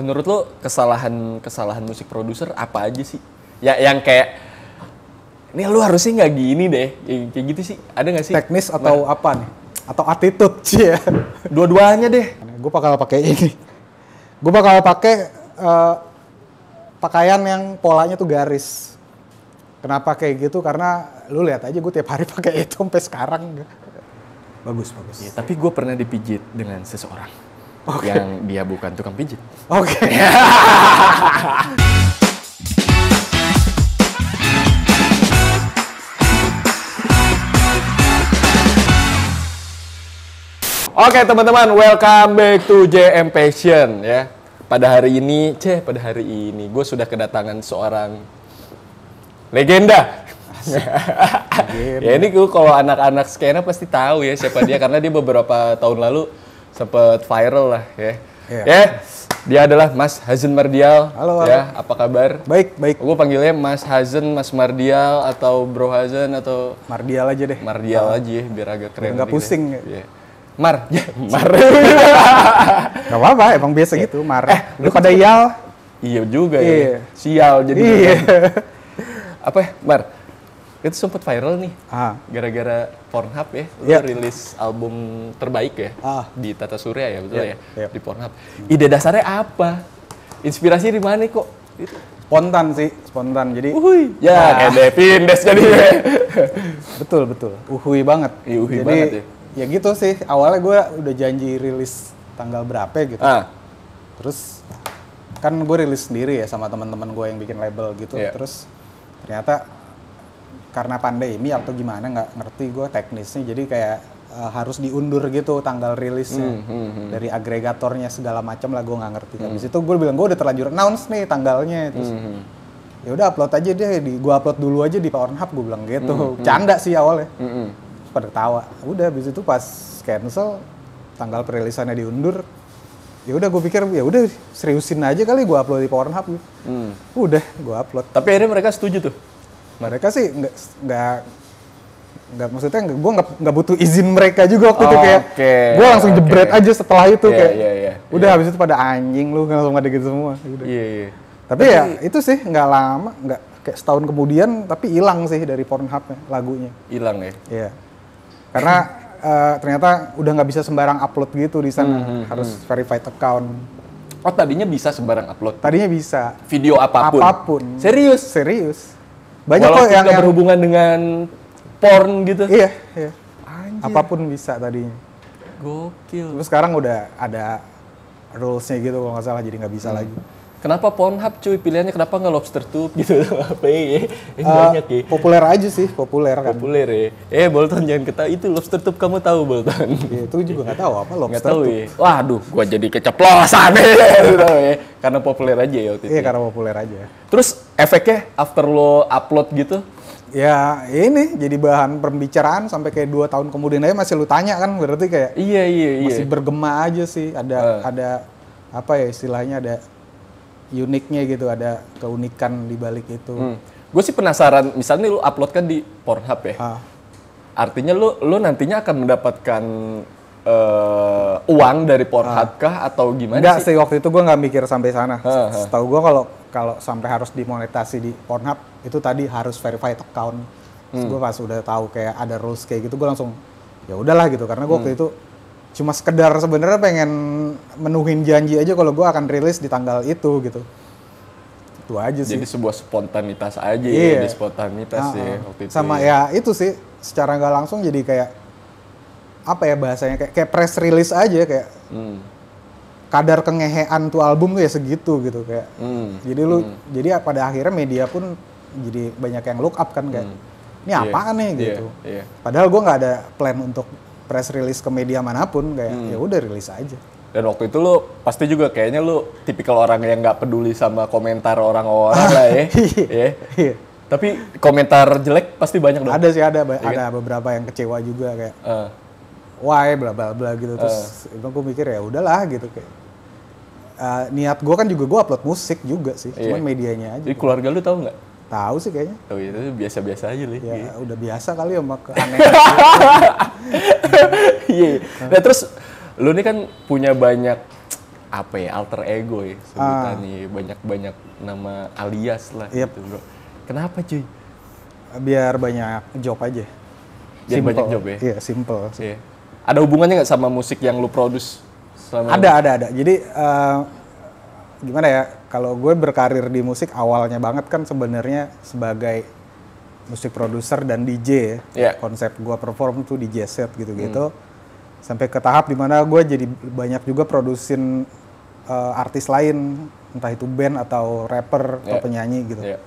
Menurut lo kesalahan kesalahan musik produser apa aja sih? Ya yang kayak ini lu harusnya nggak gini deh, yang kayak gitu sih. Ada nggak sih? Teknis atau apa nih? Atau attitude sih ya. Dua-duanya deh. gue bakal pakai ini. Gue bakal pakai eh, pakaian yang polanya tuh garis. Kenapa kayak gitu? Karena lu lihat aja gue tiap hari pakai itu sampai sekarang. Bagus, bagus. Ya, tapi gue pernah dipijit dengan seseorang yang dia bukan tukang pijit. Oke. Oke teman-teman, welcome back to JM Passion ya. Pada hari ini, ceh pada hari ini gue sudah kedatangan seorang legenda. ya ini gue kalau anak-anak skena pasti tahu ya siapa dia karena dia beberapa tahun lalu sempat viral lah ya. Iya. Ya, dia adalah Mas Hazen Mardial. Halo, halo. Ya, apa kabar? Baik, baik. Gue panggilnya Mas Hazen, Mas Mardial atau Bro Hazen atau Mardial aja deh. Mardial aja ya, biar agak keren. nggak gitu ya. pusing. Iya. Mar, ya, Mar. Gak apa-apa, emang biasa gitu, Mar. lu pada yal. iya juga Iya. ya. Sial jadi. Iya. Apa ya, Mar? Itu sempat viral nih. Ah, Gara-gara Pornhub ya, lu Iya. rilis album terbaik ya Ah. di Tata Surya ya, betul Iya, ya? iya. Di Pornhub. Ide dasarnya apa? Inspirasi di mana kok? Itu. spontan sih, spontan. Jadi Uhuy. Ya, Ah. kayak Devin Des jadi. betul, betul. Uhui banget. Iya, uhui Jadi, banget ya. ya gitu sih. Awalnya gue udah janji rilis tanggal berapa gitu. ah, Terus kan gue rilis sendiri ya sama teman-teman gue yang bikin label gitu. Iya. Terus ternyata karena pandemi atau gimana nggak ngerti gue teknisnya jadi kayak eh, harus diundur gitu tanggal rilisnya Hmm, hmm, hmm. dari agregatornya segala macam lah gue nggak ngerti. Habis itu gue bilang gue udah terlanjur announce nih tanggalnya terus hmm, hmm. ya udah upload aja deh di gue upload dulu aja di Pornhub gue bilang gitu. Hmm, Canda sih awalnya. Hmm, hmm. Terus pada ketawa. Udah habis itu pas cancel tanggal perilisannya diundur. Ya udah gue pikir ya udah seriusin aja kali gue upload di Pornhub gitu. Hmm. Udah gue upload. Tapi akhirnya mereka setuju tuh. Mereka sih nggak nggak nggak maksudnya gue nggak nggak butuh izin mereka juga waktu itu kayak Oke, gue langsung jebret aja setelah itu Iya, kayak iya, iya, udah habis itu pada anjing lu langsung ada gitu semua. Udah. Iya, iya. Tapi, ya itu sih nggak lama nggak kayak setahun kemudian tapi hilang sih dari Pornhub lagunya. Hilang ya. Iya. Karena eh, ternyata udah nggak bisa sembarang upload gitu di sana, Hmm, harus verified account. Oh tadinya bisa sembarang upload Tadinya bisa. video apa pun. Apa pun. Serius? Serius. Banyak kok yang, yang berhubungan dengan porn gitu. iya, iya. Anjir. Apa pun bisa tadinya. Gokil. Terus sekarang udah ada rules-nya gitu kalau nggak salah jadi nggak bisa lagi. Kenapa Pornhub cuy? Pilihannya kenapa nggak lobster tube gitu? Apa ya? Eh, Eh, banyak ya. Populer aja sih, populer kan. Populer ya. Eh Bolton jangan ketahui itu lobster tube kamu tahu Bolton? Ya, itu juga nggak tahu apa lobster tahu tuh. ya. Waduh, gua jadi keceplosan ya. Ya. Karena populer aja ya waktu itu. Iya karena populer aja. Terus efeknya after lo upload gitu, Ya ini jadi bahan pembicaraan sampai kayak dua tahun kemudian aja masih lu tanya kan berarti kayak iya iya iya. masih bergema aja sih ada Eh. ada apa ya istilahnya ada uniknya gitu ada keunikan di balik itu Hmm. Gue sih penasaran, misalnya lu upload kan di Pornhub ya. Ah, Artinya lu lu nantinya akan mendapatkan eh, uang dari Pornhub kah atau gimana enggak sih? sih waktu itu gua nggak mikir sampai sana Ah, ah. setahu gua kalau kalau sampai harus dimonetasi di Pornhub itu tadi harus verified account Terus Hmm. gua pas udah tahu kayak ada rules kayak gitu gua langsung ya udahlah gitu karena gua Hmm. waktu itu cuma sekedar sebenarnya pengen menuhin janji aja kalau gua akan rilis di tanggal itu gitu itu aja sih Jadi sebuah spontanitas aja Iya. ya, di spontanitas Ah, ya ah. waktu itu. Sama ya itu sih secara nggak langsung jadi kayak apa ya bahasanya kayak kayak press release aja kayak Hmm. kadar kengehean tuh album tuh ya segitu gitu kayak. Hmm. Jadi lu jadi pada akhirnya media pun jadi banyak yang look up kan kayak ini Iya, apaan nih iya, gitu. iya. Padahal gua nggak ada plan untuk press release ke media mana pun kayak Hmm. ya udah rilis aja. Dan waktu itu lu pasti juga kayaknya lu tipikal orang yang nggak peduli sama komentar orang-orang lah ya. ya. Iya. Tapi komentar jelek pasti banyak dong. Ada sih ada ba- Iya ada beberapa yang kecewa juga kayak Eh, why bla bla bla gitu terus emang gue mikir ya udahlah gitu kayak Eh, niat gue kan juga gue upload musik juga sih Iya. cuman medianya aja jadi keluarga lu tahu nggak? Tahu sih kayaknya Oh itu biasa-biasa aja li. ya udah biasa kali sama keanehan Iya. Nah terus lu ini kan punya banyak apa ya alter ego ya sebutannya banyak-banyak nama alias lah Yep. gitu bro. Kenapa cuy? Biar banyak job aja. Biar Simple. banyak job ya? Iya, simple. Iya. Ada hubungannya nggak sama musik yang lu produce selama Ada, ada, ada. Jadi eh, gimana ya? Kalau gue berkarir di musik awalnya banget kan sebenarnya sebagai musik produser dan DJ ya. Iya. Konsep gue perform tuh DJ set gitu-gitu. Sampai ke tahap di mana gue jadi banyak juga produsin eh, artis lain, entah itu band atau rapper atau Iya. penyanyi gitu. Iya.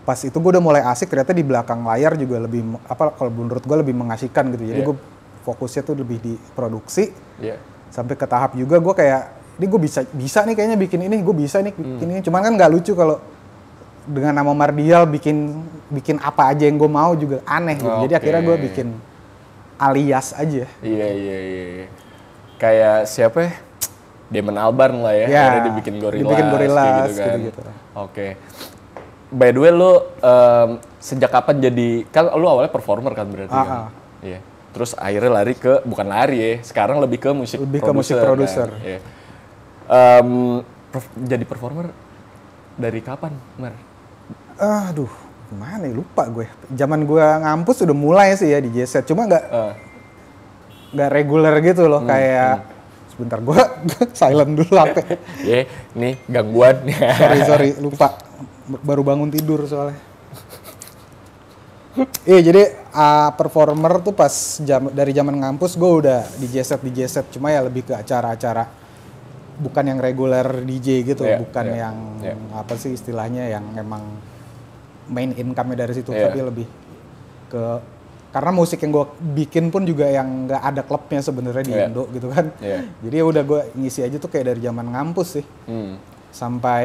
Pas itu gue udah mulai asik, ternyata di belakang layar juga lebih apa kalau menurut gue lebih mengasihkan gitu. Jadi Iya. gue fokusnya tuh lebih di produksi Iya. sampai ke tahap juga gue kayak ini gue bisa bisa nih kayaknya bikin ini gue bisa nih Hmm. bikin ini cuman kan nggak lucu kalau dengan nama Mardial bikin bikin apa aja yang gue mau juga aneh gitu jadi Oke. akhirnya gue bikin alias aja Iya iya iya. iya. Kayak siapa ya? Damon Albarn lah ya. Ya, Akhirnya dibikin Gorillaz. dibikin Gorillaz, kayak gitu kan. gitu-gitu. Oke. By the way lu em, sejak kapan jadi kan lu awalnya performer kan berarti kan? ah. Iya. Terus akhirnya lari ke bukan lari ya, sekarang lebih ke musik Lebih ke musik producer. Kan? Iya. Em, perf- jadi performer dari kapan, Mar? aduh gimana ya? Lupa gue. Zaman gue ngampus udah mulai sih ya di JZ cuma nggak Eh, nggak reguler gitu Hmm, loh kayak sebentar gue silent dulu HP ya, nih gangguan. sorry sorry lupa. Baru bangun tidur soalnya. Iya jadi uh, performer tuh pas jam, dari zaman ngampus gue udah di JZ di JZ cuma ya lebih ke acara-acara bukan yang reguler DJ gitu Iya, bukan iya, yang iya. apa sih istilahnya yang emang main income-nya dari situ Iya. tapi lebih ke karena musik yang gue bikin pun juga yang nggak ada klubnya sebenarnya di Iya. Indo gitu kan Iya. jadi ya udah gue ngisi aja tuh kayak dari zaman ngampus sih Hmm. sampai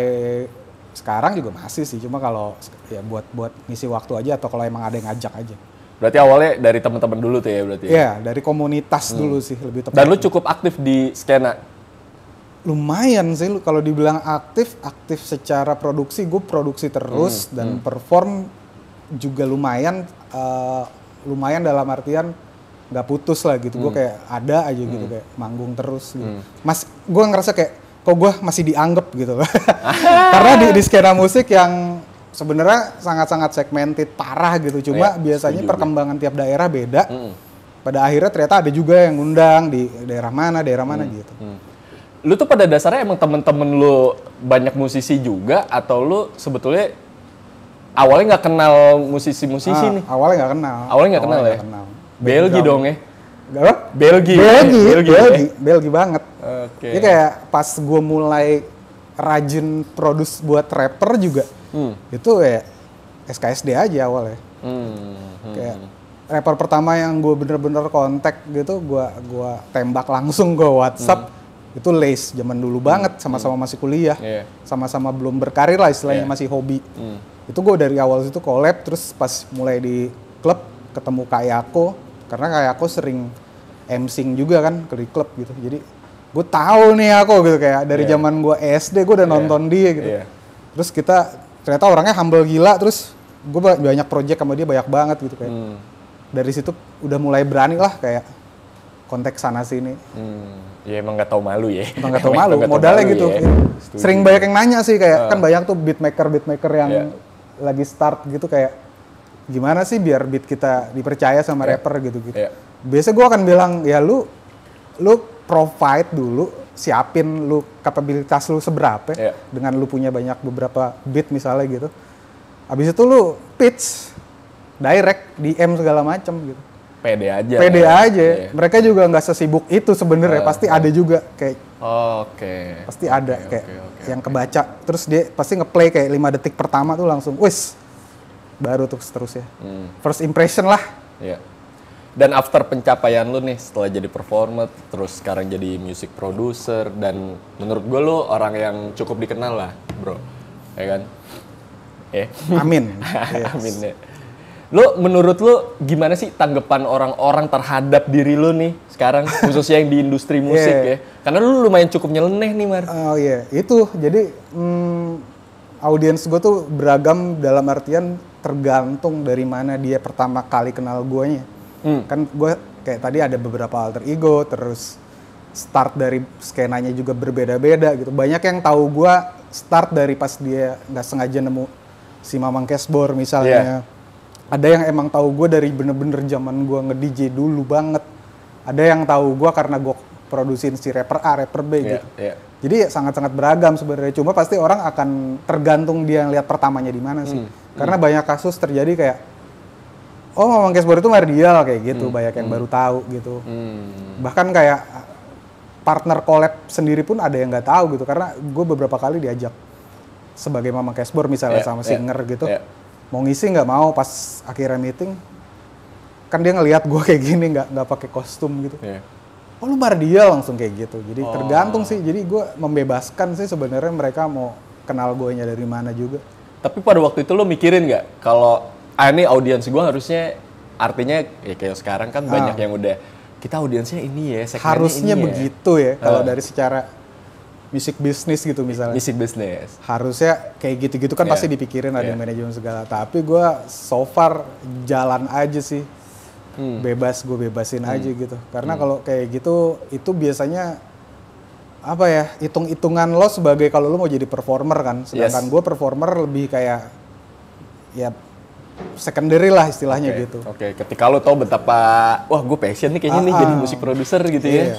sekarang juga masih sih cuma kalau ya buat buat ngisi waktu aja atau kalau emang ada yang ngajak aja Berarti awalnya dari teman-teman dulu tuh ya berarti. ya? Iya dari komunitas dulu sih lebih tepat Dan lu cukup aktif di skena. Lumayan sih kalau dibilang aktif aktif secara produksi gue produksi terus dan perform juga lumayan eh, lumayan dalam artian nggak putus lah gitu. Gue kayak ada aja gitu kayak manggung terus gitu. mas gue ngerasa kayak kok gue masih dianggap gitu karena di, di skena musik yang sebenarnya sangat-sangat segmented parah gitu. Cuma Iya, biasanya perkembangan tiap daerah beda. Mm. pada akhirnya ternyata ada juga yang ngundang di daerah mana daerah mana gitu. Hmm. Lu tuh pada dasarnya emang temen-temen lu banyak musisi juga atau lu sebetulnya awalnya nggak kenal musisi-musisi Ah, nih? Awalnya nggak kenal. Awalnya nggak kenal ya? kenal. Belgi dong ya? Apa? Belgi. Belgi, Belgi. Belgi, ya? Belgi, banget. Oke. Jadi kayak pas gue mulai rajin produce buat rapper juga, Hmm. itu ya SKSD aja awalnya. Hmm. hmm. Kayak rapper pertama yang gue bener-bener kontak gitu, gue gua tembak langsung gue WhatsApp. Itu Lace, zaman dulu banget, sama-sama masih kuliah. Hmm. Iya. Sama-sama belum berkarir lah istilahnya, Iya. masih hobi. Hmm. itu gue dari awal itu collab terus pas mulai di klub ketemu Kayako karena Kayako sering emcing juga kan ke di klub gitu jadi gue tahu nih aku gitu kayak dari Iya. zaman gue SD gue udah Iya. nonton dia gitu Iya. terus kita ternyata orangnya humble gila terus gue banyak project sama dia banyak banget gitu kayak Hmm. dari situ udah mulai berani lah kayak konteks sana sini Hmm. Ya emang nggak tahu malu ya. emang gak tau malu tahu modalnya malu gitu ya. Setuju. sering banyak yang nanya sih kayak Ah. kan banyak tuh beatmaker beatmaker yang Iya. lagi start gitu kayak gimana sih biar beat kita dipercaya sama Iya. rapper gitu gitu Iya. biasa gue akan bilang ya lu lu provide dulu siapin lu kapabilitas lu seberapa Iya. dengan lu punya banyak beberapa beat misalnya gitu habis itu lu pitch direct DM segala macam gitu Pede aja. pede ya. aja Iya. mereka juga nggak sesibuk itu sebenarnya Ah, pasti ada juga kayak Oke. pasti ada Oke, kayak oke, oke, yang kebaca terus dia pasti ngeplay kayak lima detik pertama tuh langsung wis baru tuh seterusnya Hmm. first impression lah Iya. Dan after pencapaian lu nih setelah jadi performer, terus sekarang jadi music producer dan menurut gue lu orang yang cukup dikenal lah, bro, ya kan? Eh, amin Yes. amin ya. Lu menurut lu gimana sih tanggapan orang-orang terhadap diri lu nih sekarang khususnya yang di industri musik Iya. ya? Karena lu lumayan cukup nyeleneh nih, Mar. oh iya itu jadi hmm, audiens gue tuh beragam dalam artian tergantung dari mana dia pertama kali kenal guanya Hmm. kan gue kayak tadi ada beberapa alter ego terus start dari skenanya juga berbeda-beda gitu. Banyak yang tahu gua start dari pas dia nggak sengaja nemu si Mamang Cashbor misalnya. Ada yang emang tahu gue dari bener-bener zaman gua nge-DJ dulu banget. Ada yang tahu gua karena gua produsin si rapper A, rapper B Iya, gitu. iya. Jadi sangat-sangat beragam sebenarnya. Cuma pasti orang akan tergantung dia lihat pertamanya di mana sih. Karena banyak kasus terjadi kayak oh Mamang Cashbor itu Mardial kayak gitu, banyak yang baru tahu gitu. Hmm. Bahkan kayak partner collab sendiri pun ada yang nggak tahu gitu karena gue beberapa kali diajak sebagai Mamang Cashbor misalnya Iya, sama iya, singer gitu. iya. Mau ngisi nggak mau pas akhirnya meeting kan dia ngelihat gue kayak gini nggak nggak pakai kostum gitu Iya. oh lu Mardial langsung kayak gitu jadi Oh. tergantung sih jadi gue membebaskan sih sebenarnya mereka mau kenal gue nya dari mana juga Tapi pada waktu itu lo mikirin nggak kalau ah ini audiens gue harusnya artinya ya kayak sekarang kan banyak yang udah kita audiensnya ini ya, harusnya ini ya. begitu ya kalau Ah. dari secara musik bisnis gitu misalnya Music business. harusnya kayak gitu-gitu kan Iya. pasti dipikirin ada Iya. manajemen segala tapi gue so far jalan aja sih Hmm. bebas gue bebasin aja gitu karena kalau kayak gitu itu biasanya apa ya hitung-hitungan lo sebagai kalau lo mau jadi performer kan sedangkan Yes. gue performer lebih kayak ya secondary lah istilahnya Oke, gitu Oke, ketika lo tau betapa wah gue passion nih kayaknya nih Ah, jadi ah. musik producer gitu Iya. ya.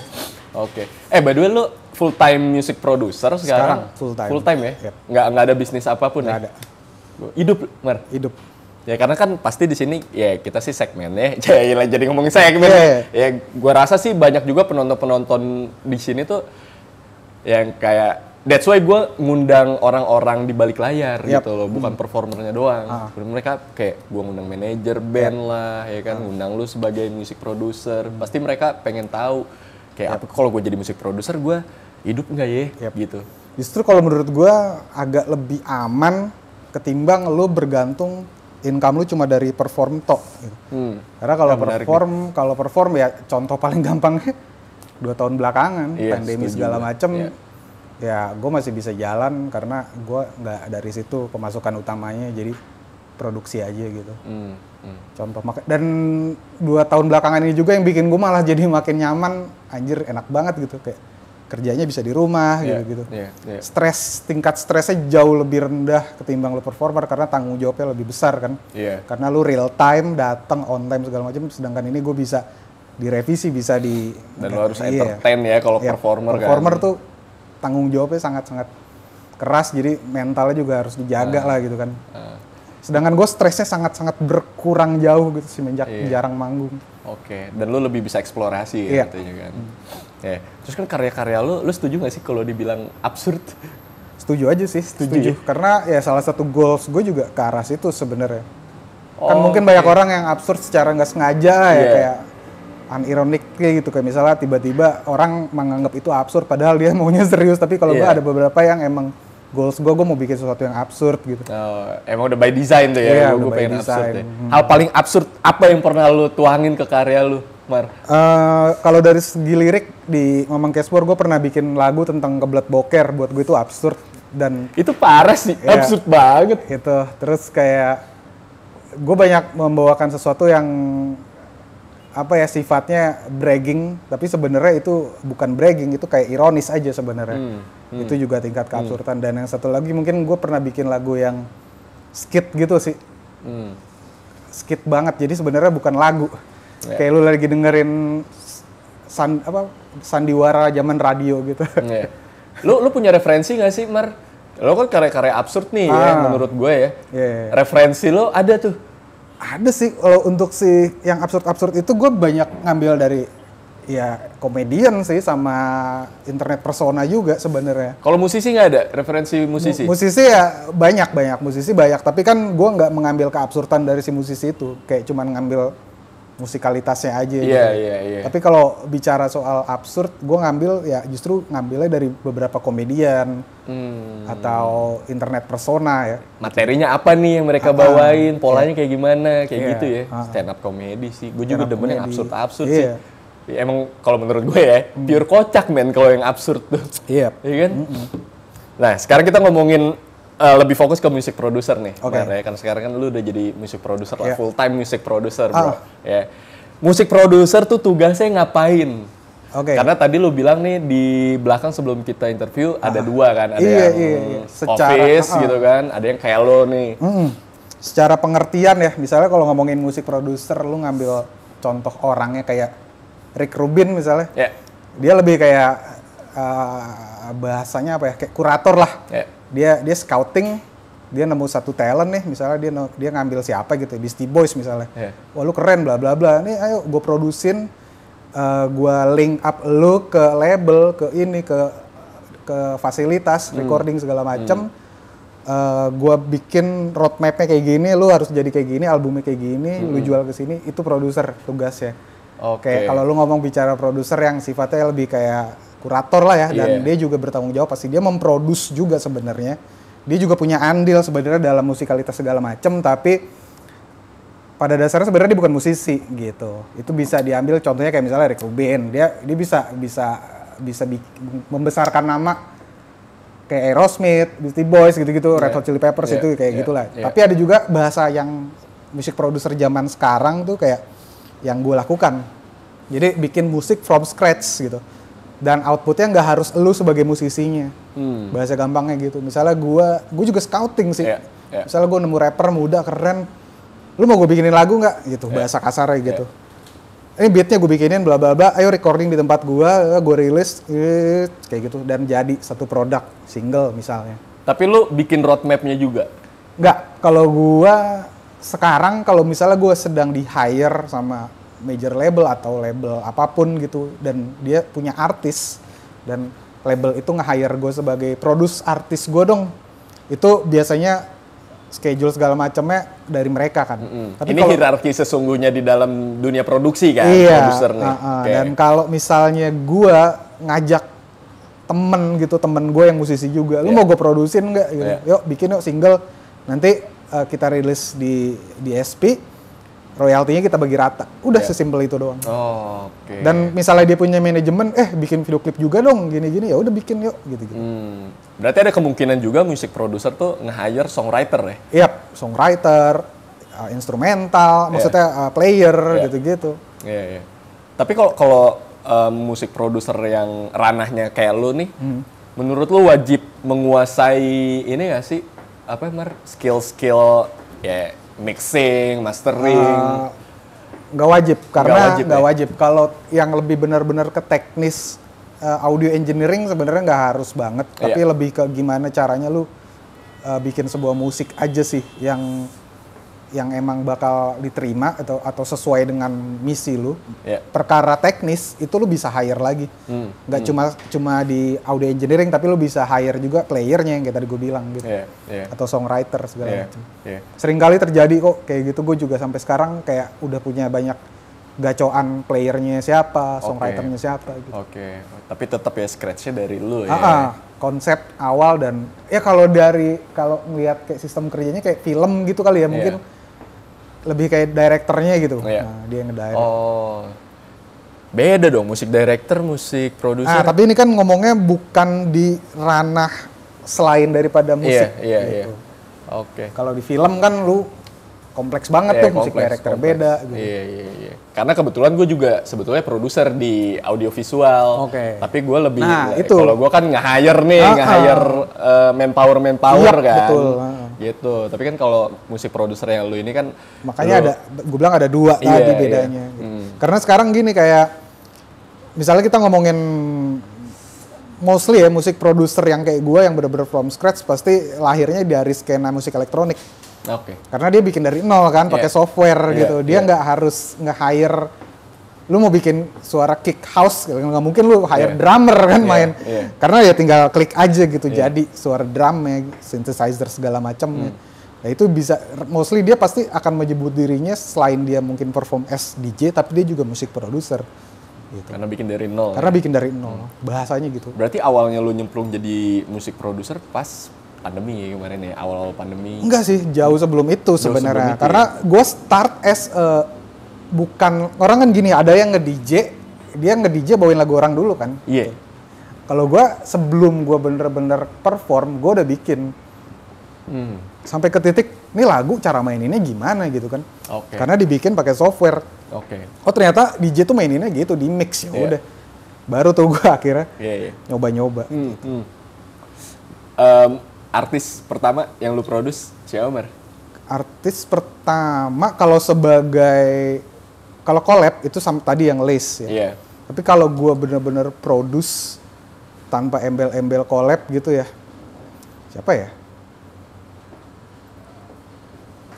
Oke. Eh by the way lo full time music producer sekarang? Sekarang full time. Full time ya? Yep. Nggak nggak ada bisnis apa pun Nggak ya? ada. Hidup, Mar. hidup Ya karena kan pasti di sini ya kita sih segmennya, Yaelah, jadi ngomongin segmen. Iya. Ya gua rasa sih banyak juga penonton-penonton di sini tuh yang kayak that's why gua ngundang orang-orang di balik layar Yap. gitu loh, bukan performernya doang. Ah. Mereka kayak gua ngundang manajer band lah, ya kan, ngundang lu sebagai music producer. Pasti mereka pengen tahu kayak apa kalau gue jadi musik producer gua hidup nggak ya Yap. gitu. Justru kalau menurut gua agak lebih aman ketimbang lo bergantung income lu cuma dari perform tok. Gitu. Hmm. Karena kalau Ya, perform, kalau perform ya contoh paling gampangnya dua tahun belakangan Iya, pandemi segala macem, Iya. ya gue masih bisa jalan karena gue nggak dari situ pemasukan utamanya jadi produksi aja gitu. Hmm. Hmm. Contoh dan dua tahun belakangan ini juga yang bikin gue malah jadi makin nyaman, anjir enak banget gitu kayak kerjanya bisa di rumah Iya, gitu-gitu. iya, iya. Stres tingkat stresnya jauh lebih rendah ketimbang lo performer karena tanggung jawabnya lebih besar kan. Iya. Karena lu real time datang on time segala macam sedangkan ini gue bisa direvisi bisa di Dan lo harus Iya. entertain ya kalau Iya, performer, performer kan. tuh tanggung jawabnya sangat-sangat keras jadi mentalnya juga harus dijaga lah gitu kan. Ah. Sedangkan gue stresnya sangat-sangat berkurang jauh gitu semenjak Iya. jarang manggung. Oke, dan lu lebih bisa eksplorasi ya Iya. katanya kan. Ya. Terus kan karya-karya lu, lu setuju gak sih kalau dibilang absurd? Setuju aja sih, setuju. ya? Karena ya salah satu goals gue juga ke arah situ sebenarnya. kan Oh, mungkin oke. banyak orang yang absurd secara nggak sengaja ya Iya. kayak unironic kayak gitu kayak misalnya tiba-tiba orang menganggap itu absurd padahal dia maunya serius tapi kalau gue Iya. ada beberapa yang emang goals gue gue mau bikin sesuatu yang absurd gitu. Oh, emang udah by design tuh ya, Iya, lu udah by pengen absurd design. ya. Hal paling absurd apa yang pernah lu tuangin ke karya lu, Mar? Eh, kalau dari segi lirik di Mamang Cashbor gue pernah bikin lagu tentang kebelet boker buat gue itu absurd dan Itu parah sih, Iya. absurd banget. itu terus kayak gue banyak membawakan sesuatu yang apa ya sifatnya bragging tapi sebenarnya itu bukan bragging itu kayak ironis aja sebenarnya Hmm, itu juga tingkat keabsurdan dan yang satu lagi mungkin gue pernah bikin lagu yang skit gitu sih Hmm. skit banget jadi sebenarnya bukan lagu Ya. kayak lu lagi dengerin san, apa sandiwara zaman radio gitu Iya. Lu lu punya referensi gak sih, Mar? Lo kan karya-karya absurd nih ya, Ah. menurut gue ya. Iya. Referensi lo ada tuh. Ada sih kalau untuk si yang absurd-absurd itu gue banyak ngambil dari ya komedian sih sama internet persona juga sebenarnya. Kalau musisi nggak ada referensi musisi? Mu- Musisi ya banyak banyak musisi banyak tapi kan gue nggak mengambil keabsurdan dari si musisi itu kayak cuman ngambil musikalitasnya aja. gitu. Iya, iya, iya. Tapi kalau bicara soal absurd, gue ngambil ya justru ngambilnya dari beberapa komedian Hmm. atau internet persona ya. materinya apa nih yang mereka bawain, polanya kayak gimana, kayak Iya. gitu ya. Ah. Stand up comedy sih. Gue juga demen yang absurd-absurd Iya. sih. Ya, emang kalau menurut gue ya, pure kocak men kalau yang absurd tuh. Iya. Iya kan? Nah, sekarang kita ngomongin uh, lebih fokus ke music producer nih. Oke. Mar, ya. Karena sekarang kan lu udah jadi music producer lah, Iya. full time music producer, bro. Ah. Ya. Musik producer tuh tugasnya ngapain? Oke. Karena tadi lu bilang nih di belakang sebelum kita interview ada dua kan, ada Iya, yang iya, iya. Secara- office ah. gitu kan, ada yang kayak lo nih. Mm-mm. Secara pengertian ya, misalnya kalau ngomongin musik produser, lu ngambil contoh orangnya kayak Rick Rubin misalnya, Ya, dia lebih kayak uh, bahasanya apa ya, kayak kurator lah. ya, Dia dia scouting, dia nemu satu talent nih, misalnya dia dia ngambil siapa gitu, Beastie Boys misalnya. Iya. Wah lu keren, bla bla bla. Nih ayo gue produsin, uh, gue link up lu ke label, ke ini, ke ke fasilitas, recording segala macem. Uh, gua bikin roadmapnya kayak gini, lu harus jadi kayak gini, albumnya kayak gini, lu jual ke sini, itu produser tugasnya. Oke. Kayak kalau lu ngomong bicara produser yang sifatnya lebih kayak kurator lah ya, dan Iya. dia juga bertanggung jawab pasti dia memproduce juga sebenarnya. Dia juga punya andil sebenarnya dalam musikalitas segala macem, tapi pada dasarnya sebenarnya dia bukan musisi gitu. Itu bisa diambil contohnya kayak misalnya Rick Rubin, dia dia bisa bisa bisa bi- membesarkan nama kayak Aerosmith, Beastie Boys gitu-gitu, Red Hot Chili Peppers Iya, itu kayak iya, gitulah. iya. Tapi ada juga bahasa yang musik produser zaman sekarang tuh kayak yang gue lakukan. Jadi bikin musik from scratch gitu. Dan outputnya nggak harus lu sebagai musisinya. Hmm. Bahasa gampangnya gitu. Misalnya gue, gue juga scouting sih. Iya, iya. Misalnya gue nemu rapper muda keren, lu mau gue bikinin lagu nggak? Gitu, Iya. bahasa kasarnya gitu. Ini beatnya gue bikinin bla bla bla, ayo recording di tempat gue, gue rilis, eh, kayak gitu dan jadi satu produk single misalnya. Tapi lu bikin roadmapnya juga. Nggak, kalau gua sekarang kalau misalnya gue sedang di hire sama major label atau label apa pun gitu dan dia punya artis dan label itu nge-hire gue sebagai produce artis gue dong itu biasanya schedule segala macamnya dari mereka kan. Tapi Ini kalau hierarki sesungguhnya di dalam dunia produksi kan, iya, produser nih. uh, uh, Oke. dan kalau misalnya gua ngajak temen gitu temen gue yang musisi juga, lu Iya. mau gue produsin nggak? Gitu. Iya. Yuk bikin yuk single, nanti uh, kita rilis di di SP, royaltinya kita bagi rata. Udah Iya. sesimpel itu doang. Oh, Oke. Dan misalnya dia punya manajemen, eh bikin video klip juga dong, gini-gini ya udah bikin yuk gitu gitu. Hmm. Berarti ada kemungkinan juga musik produser tuh nge-hire songwriter ya? Yap, songwriter, uh, instrumental, maksudnya uh, player Iya. gitu-gitu. Iya, iya. Tapi kalau kalau um, musik produser yang ranahnya kayak lu nih, Hmm. menurut lu wajib menguasai ini gak sih? Apa mar skill-skill ya mixing, mastering? Uh, nggak wajib karena wajib nggak ya? wajib, kalau yang lebih benar-benar ke teknis uh, audio engineering sebenarnya nggak harus banget tapi Iya. lebih ke gimana caranya lu uh, bikin sebuah musik aja sih yang yang emang bakal diterima atau atau sesuai dengan misi lu Iya. perkara teknis itu lu bisa hire lagi. Hmm, nggak cuma cuma di audio engineering tapi lu bisa hire juga playernya yang kayak tadi gue bilang gitu. Iya, iya. atau songwriter segala Iya, macam. iya. sering kali terjadi kok kayak gitu. Gue juga sampai sekarang kayak udah punya banyak gacoan playernya siapa songwriternya siapa gitu. Oke, tapi tetap ya scratch-nya dari lu ya. Ah, ah, konsep awal dan ya kalau dari kalau ngelihat kayak sistem kerjanya kayak film gitu kali ya. mungkin lebih kayak direkturnya gitu Iya. nah, dia yang ngedirect Oh. Beda dong musik director, musik produser. ah tapi ini kan ngomongnya bukan di ranah selain daripada musik Iya, iya, gitu. iya. Oke. kalau di film kan lu kompleks banget Iya, tuh musik director kompleks. beda gitu. Iya, iya, iya. Karena kebetulan gue juga sebetulnya produser di audiovisual. Oke. Tapi gue lebih, Nah, itu. kalau gue kan nge-hire nih, Ah, nge-hire eh, manpower manpower Iya, kan. betul. Ah. Gitu. Tapi kan kalau musik produser yang lu ini kan, Makanya lu- ada, gue bilang ada dua Iya, tadi iya. bedanya. gitu. Hmm. Karena sekarang gini kayak, misalnya kita ngomongin mostly ya musik produser yang kayak gue yang bener-bener from scratch pasti lahirnya dari skena musik elektronik. Oke. Karena dia bikin dari nol kan, pakai Iya. software Iya, gitu. Dia iya. nggak harus nge-hire, lu mau bikin suara kick house, gitu. nggak mungkin lu hire Iya. drummer kan Iya, main. iya. Karena ya tinggal klik aja gitu, Iya. jadi suara drumnya, synthesizer segala macamnya. Hmm. Nah itu bisa, mostly dia pasti akan menyebut dirinya selain dia mungkin perform as DJ, tapi dia juga musik producer. Gitu. Karena bikin dari nol. Karena bikin dari nol, bahasanya gitu. Berarti awalnya lu nyemplung jadi musik produser pas pandemi ya kemarin ya, awal-awal pandemi. Enggak sih, jauh sebelum itu sebenarnya. Karena gue start as a- bukan orang kan gini, ada yang nge-DJ, dia nge-DJ bawain lagu orang dulu kan. Iya. Kalau gue sebelum gue bener-bener perform, gue udah bikin Hmm. sampai ke titik, ini lagu cara maininnya gimana gitu kan. Oke. Karena dibikin pakai software. Oke. Oh ternyata DJ tuh maininnya gitu, di mix ya Iya. udah. Baru tuh gue akhirnya Iya, iya. nyoba-nyoba. Hmm, hmm. Em, artis pertama yang lu produce siapa? Artis pertama kalau sebagai kalau collab itu sama tadi yang Lace ya. Iya. Tapi kalau gue bener-bener produce tanpa embel-embel collab gitu ya, siapa ya?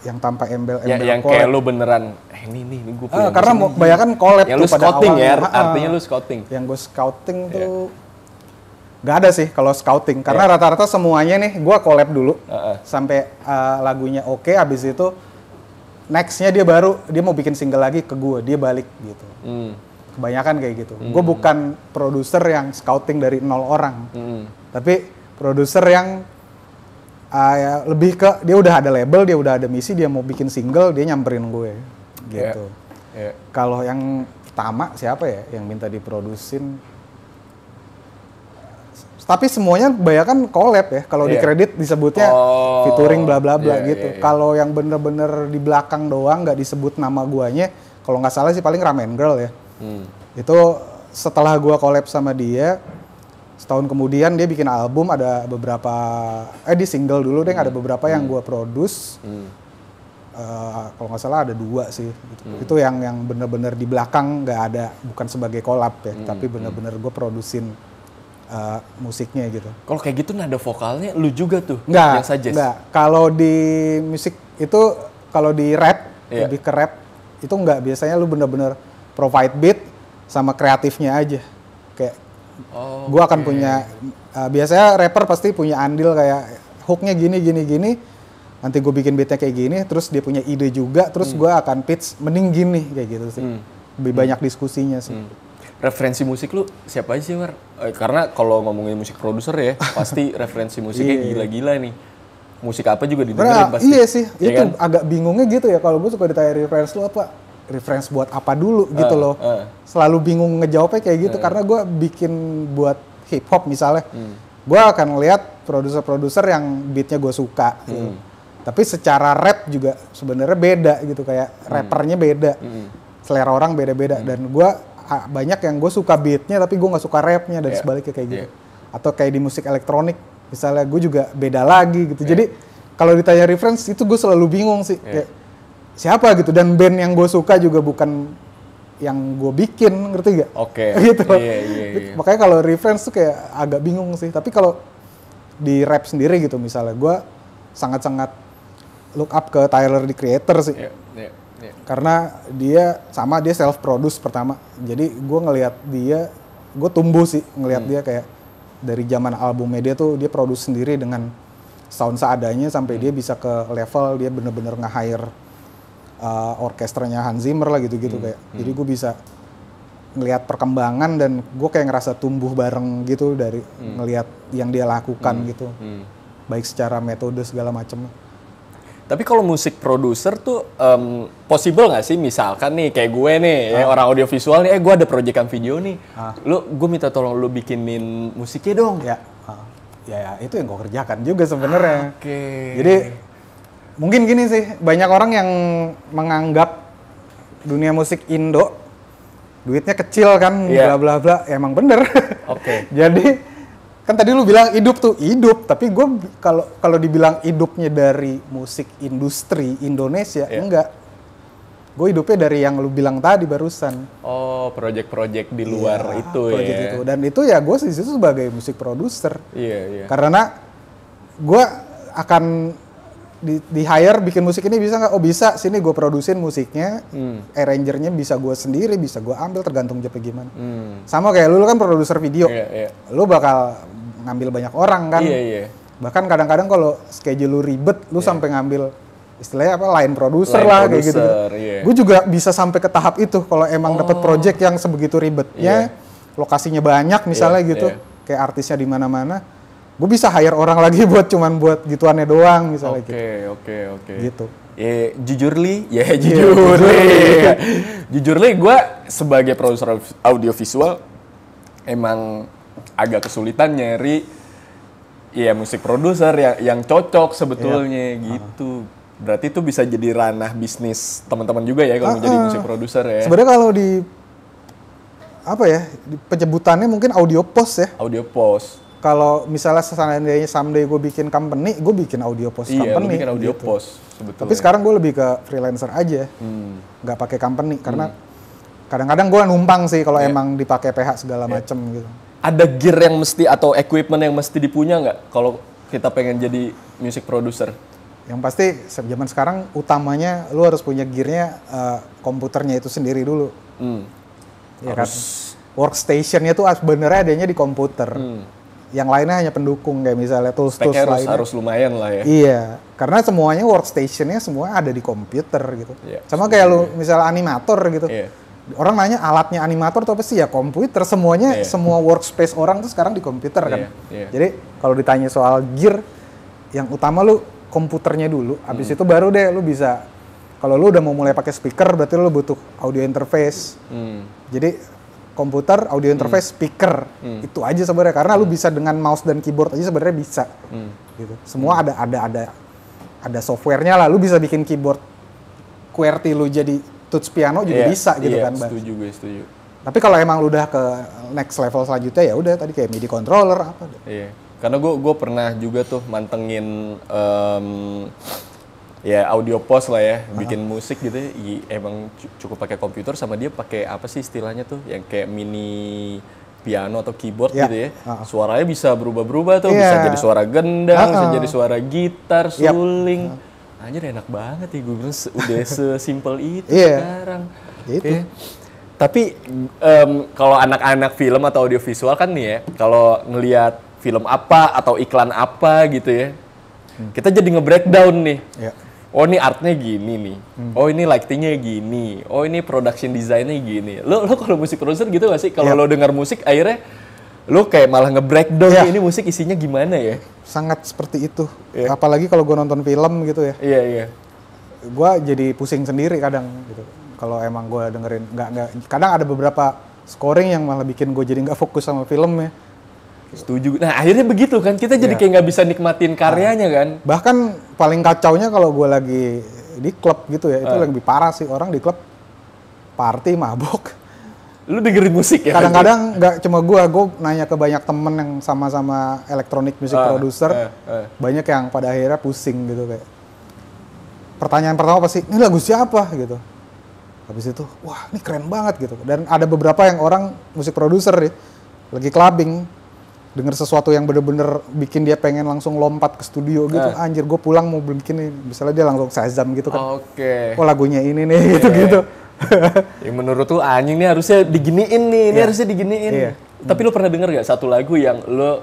Yang tanpa Ya, embel-embel yang collab. kayak lu beneran, eh ini nih, ini gue punya Ah, karena mau kebanyakan collab Yang tuh lu pada scouting ya, awalnya. Ah, artinya lu scouting. Yang gue scouting Iya. tuh nggak ada sih kalau scouting karena rata-rata semuanya nih gue collab dulu Heeh. sampai uh, lagunya oke abis itu nextnya dia baru dia mau bikin single lagi ke gue dia balik gitu Hmm. kebanyakan kayak gitu gue bukan produser yang scouting dari nol orang Hmm. tapi produser yang uh, ya, lebih ke dia udah ada label dia udah ada misi dia mau bikin single dia nyamperin gue gitu Iya. kalau yang pertama siapa ya yang minta diprodusin? Tapi semuanya kebanyakan collab ya. Kalau di Iya. kredit disebutnya Oh, featuring bla bla bla iya, gitu. iya, iya. Kalau yang bener-bener di belakang doang nggak disebut nama guanya, kalau nggak salah sih paling Ramen Girl ya. Hmm. Itu setelah gua collab sama dia, setahun kemudian dia bikin album ada beberapa eh di single dulu deh ada beberapa yang gua produce. Hmm. Eh, kalau nggak salah ada dua sih gitu. itu yang yang bener-bener di belakang nggak ada bukan sebagai collab ya tapi bener-bener gue produsin eh, musiknya gitu Kalau kayak gitu nada vokalnya lu juga tuh nggak yang suggest. nggak kalau di musik itu kalau di rap Iya. lebih ke rap itu nggak biasanya lu bener-bener provide beat sama kreatifnya aja kayak Oh. gue akan punya eh, biasanya rapper pasti punya andil kayak hooknya gini gini gini nanti gue bikin beatnya kayak gini terus dia punya ide juga terus Hmm. gue akan pitch mending gini kayak gitu sih lebih banyak diskusinya sih Hmm. Referensi musik lu siapa aja sih, Mar? Eh, karena kalau ngomongin musik produser ya, pasti referensi musiknya Iya. gila-gila nih. Musik apa juga didengerin Bener, pasti. iya sih Iya itu kan? agak bingungnya gitu ya kalau gue suka ditanya reference lu apa reference buat apa dulu gitu Eh, loh eh. selalu bingung ngejawabnya kayak gitu karena gue bikin buat hip hop misalnya Hmm. gue akan lihat produser-produser yang beatnya gue suka gitu. Hmm. tapi secara rap juga sebenarnya beda gitu kayak Hmm. rappernya beda selera orang beda-beda dan gue banyak yang gue suka beatnya tapi gue nggak suka rapnya dan Iya. sebaliknya kayak gitu Iya. atau kayak di musik elektronik misalnya gue juga beda lagi gitu Iya. jadi kalau ditanya reference itu gue selalu bingung sih kayak siapa gitu dan band yang gue suka juga bukan yang gue bikin ngerti gak? Oke. gitu loh. Iya, iya, iya. Makanya kalau reference tuh kayak agak bingung sih. Tapi kalau di rap sendiri gitu misalnya, gue sangat-sangat look up ke Tyler the Creator sih. Iya. Karena dia sama dia self produce pertama. Jadi gue ngelihat dia, gue tumbuh sih ngelihat Hmm. dia kayak dari zaman albumnya dia tuh dia produce sendiri dengan sound seadanya sampai Hmm. dia bisa ke level dia bener-bener nge-hire uh, orkestranya Hans Zimmer lah gitu-gitu Hmm. kayak. Jadi gue bisa ngelihat perkembangan dan gue kayak ngerasa tumbuh bareng gitu dari ngelihat yang dia lakukan gitu. Hmm. Baik secara metode segala macam. Tapi kalau musik produser tuh em, possible nggak sih misalkan nih kayak gue nih ya Ah. orang audiovisual nih, eh gue ada proyekan video nih, lu gue minta tolong lu bikinin musiknya dong. Ya, uh, ya, ya, itu yang gue kerjakan juga sebenarnya. Oke. Jadi mungkin gini sih, banyak orang yang menganggap dunia musik Indo duitnya kecil kan, Iya. bla bla bla. Ya, emang bener. Oke. Jadi kan tadi lu bilang hidup tuh hidup, tapi gue kalau kalau dibilang hidupnya dari musik industri Indonesia Iya. enggak. Gue hidupnya dari yang lu bilang tadi barusan. Oh, project-project di luar Iya, itu project ya. itu. Dan itu ya gue di situ sebagai musik produser. Iya, iya. Karena gue akan di, di hire bikin musik ini bisa nggak? Oh bisa, sini gue produsin musiknya, Hmm. arrangernya bisa gue sendiri, bisa gue ambil tergantung job gimana. Hmm. Sama kayak lu, lu kan produser video, Iya, iya. lu bakal ngambil banyak orang kan. Iya, iya. Bahkan kadang-kadang kalau schedule lu ribet, lu sampai ngambil istilahnya apa line producer Line lah kayak gitu. producer, iya. Gue juga bisa sampai ke tahap itu kalau emang dapat project yang sebegitu ribetnya, lokasinya banyak misalnya Iya, gitu, iya. kayak artisnya di mana-mana, gue bisa hire orang lagi buat cuman buat gituannya doang misalnya Oke, gitu. oke, oke. Gitu. Ya, jujur li, ya jujur li. jujur li, gue sebagai produser audiovisual emang agak kesulitan nyari ya musik produser yang yang cocok sebetulnya Iya. gitu. Berarti itu bisa jadi ranah bisnis teman-teman juga ya kalau menjadi musik produser ya. Sebenarnya kalau di apa ya di- penyebutannya mungkin audio post ya. Audio post. Kalau misalnya seandainya someday gue bikin company, gue bikin audio post Iya, company. bikin audio gitu. post sebetulnya. Tapi sekarang gue lebih ke freelancer aja, Hmm. nggak pakai company karena kadang-kadang gue numpang sih kalau Iya. emang dipakai PH segala macem gitu. Ada gear yang mesti atau equipment yang mesti dipunya nggak kalau kita pengen jadi music producer? Yang pasti zaman sekarang utamanya lu harus punya gearnya eh, komputernya itu sendiri dulu. Hmm. Ya kan? Workstation-nya tuh sebenarnya adanya di komputer. Yang lainnya hanya pendukung kayak misalnya tools-tools Speknya harus, lainnya. harus lumayan lah ya. Iya, karena semuanya workstation-nya semua ada di komputer gitu. Iya, Sama kayak lu misalnya animator gitu. Iya. Orang nanya alatnya animator tuh apa sih? Ya komputer. Semuanya Iya. semua workspace orang tuh sekarang di komputer kan. Iya, iya. Jadi kalau ditanya soal gear, yang utama lu komputernya dulu. Habis Hmm. itu baru deh lu bisa. Kalau lu udah mau mulai pakai speaker, berarti lu butuh audio interface. Hmm. Jadi komputer, audio interface, speaker, itu aja sebenarnya. Karena lu bisa dengan mouse dan keyboard aja sebenarnya bisa. Hmm. Gitu. Semua ada ada ada ada softwarenya lah. Lu bisa bikin keyboard QWERTY lu jadi touch piano juga Iya, bisa gitu iya, kan, Bang. Setuju gue, setuju. Tapi kalau emang lu udah ke next level selanjutnya ya udah tadi kayak MIDI controller apa. Iya. Karena gue gue pernah juga tuh mantengin em, ya audio post lah ya, bikin musik gitu. ya. Emang cu- cukup pakai komputer sama dia pakai apa sih istilahnya tuh, yang kayak mini piano atau keyboard Iya. gitu ya. Ah. Suaranya bisa berubah-berubah tuh, Iya. bisa jadi suara gendang, bisa Ah, ah. jadi suara gitar, suling. Anjir enak banget ya gue bilang se- udah sesimpel itu Iya. sekarang. Gitu. Iya. Tapi em, kalau anak-anak film atau audiovisual kan nih ya, kalau ngelihat film apa atau iklan apa gitu ya, kita jadi nge-breakdown nih. Ya. Oh ini artnya gini nih, oh ini lightingnya gini, oh ini production desainnya gini. Lo lo kalau musik producer gitu gak sih? Kalau Iya. lo dengar musik akhirnya lo kayak malah nge-breakdown nih, ini musik isinya gimana ya? Sangat seperti itu. Iya. Apalagi kalau gue nonton film gitu ya. Iya iya. Gue jadi pusing sendiri kadang gitu. Kalau emang gue dengerin nggak nggak kadang ada beberapa scoring yang malah bikin gue jadi nggak fokus sama filmnya. Setuju. Nah akhirnya begitu kan, kita jadi Iya. kayak nggak bisa nikmatin karyanya kan? Bahkan paling kacaunya kalau gue lagi di klub gitu ya, itu Ah. lebih parah sih orang di klub party mabok. Lu dengerin musik ya? Kadang-kadang nggak cuma gue, gue nanya ke banyak temen yang sama-sama elektronik music Ah, producer, ah, ah. banyak yang pada akhirnya pusing gitu kayak. Pertanyaan pertama pasti, ini lagu siapa gitu. Habis itu, wah ini keren banget gitu. Dan ada beberapa yang orang musik produser nih, lagi clubbing, denger sesuatu yang bener-bener bikin dia pengen langsung lompat ke studio gitu. Ah. Anjir, gue pulang mau bikin ini. Misalnya dia langsung Shazam gitu kan. Oke. Oh lagunya ini nih, gitu-gitu. Ya menurut lu anjing nih harusnya diginiin nih, ini Iya. harusnya diginiin. Iya. Tapi lu pernah denger gak satu lagu yang lu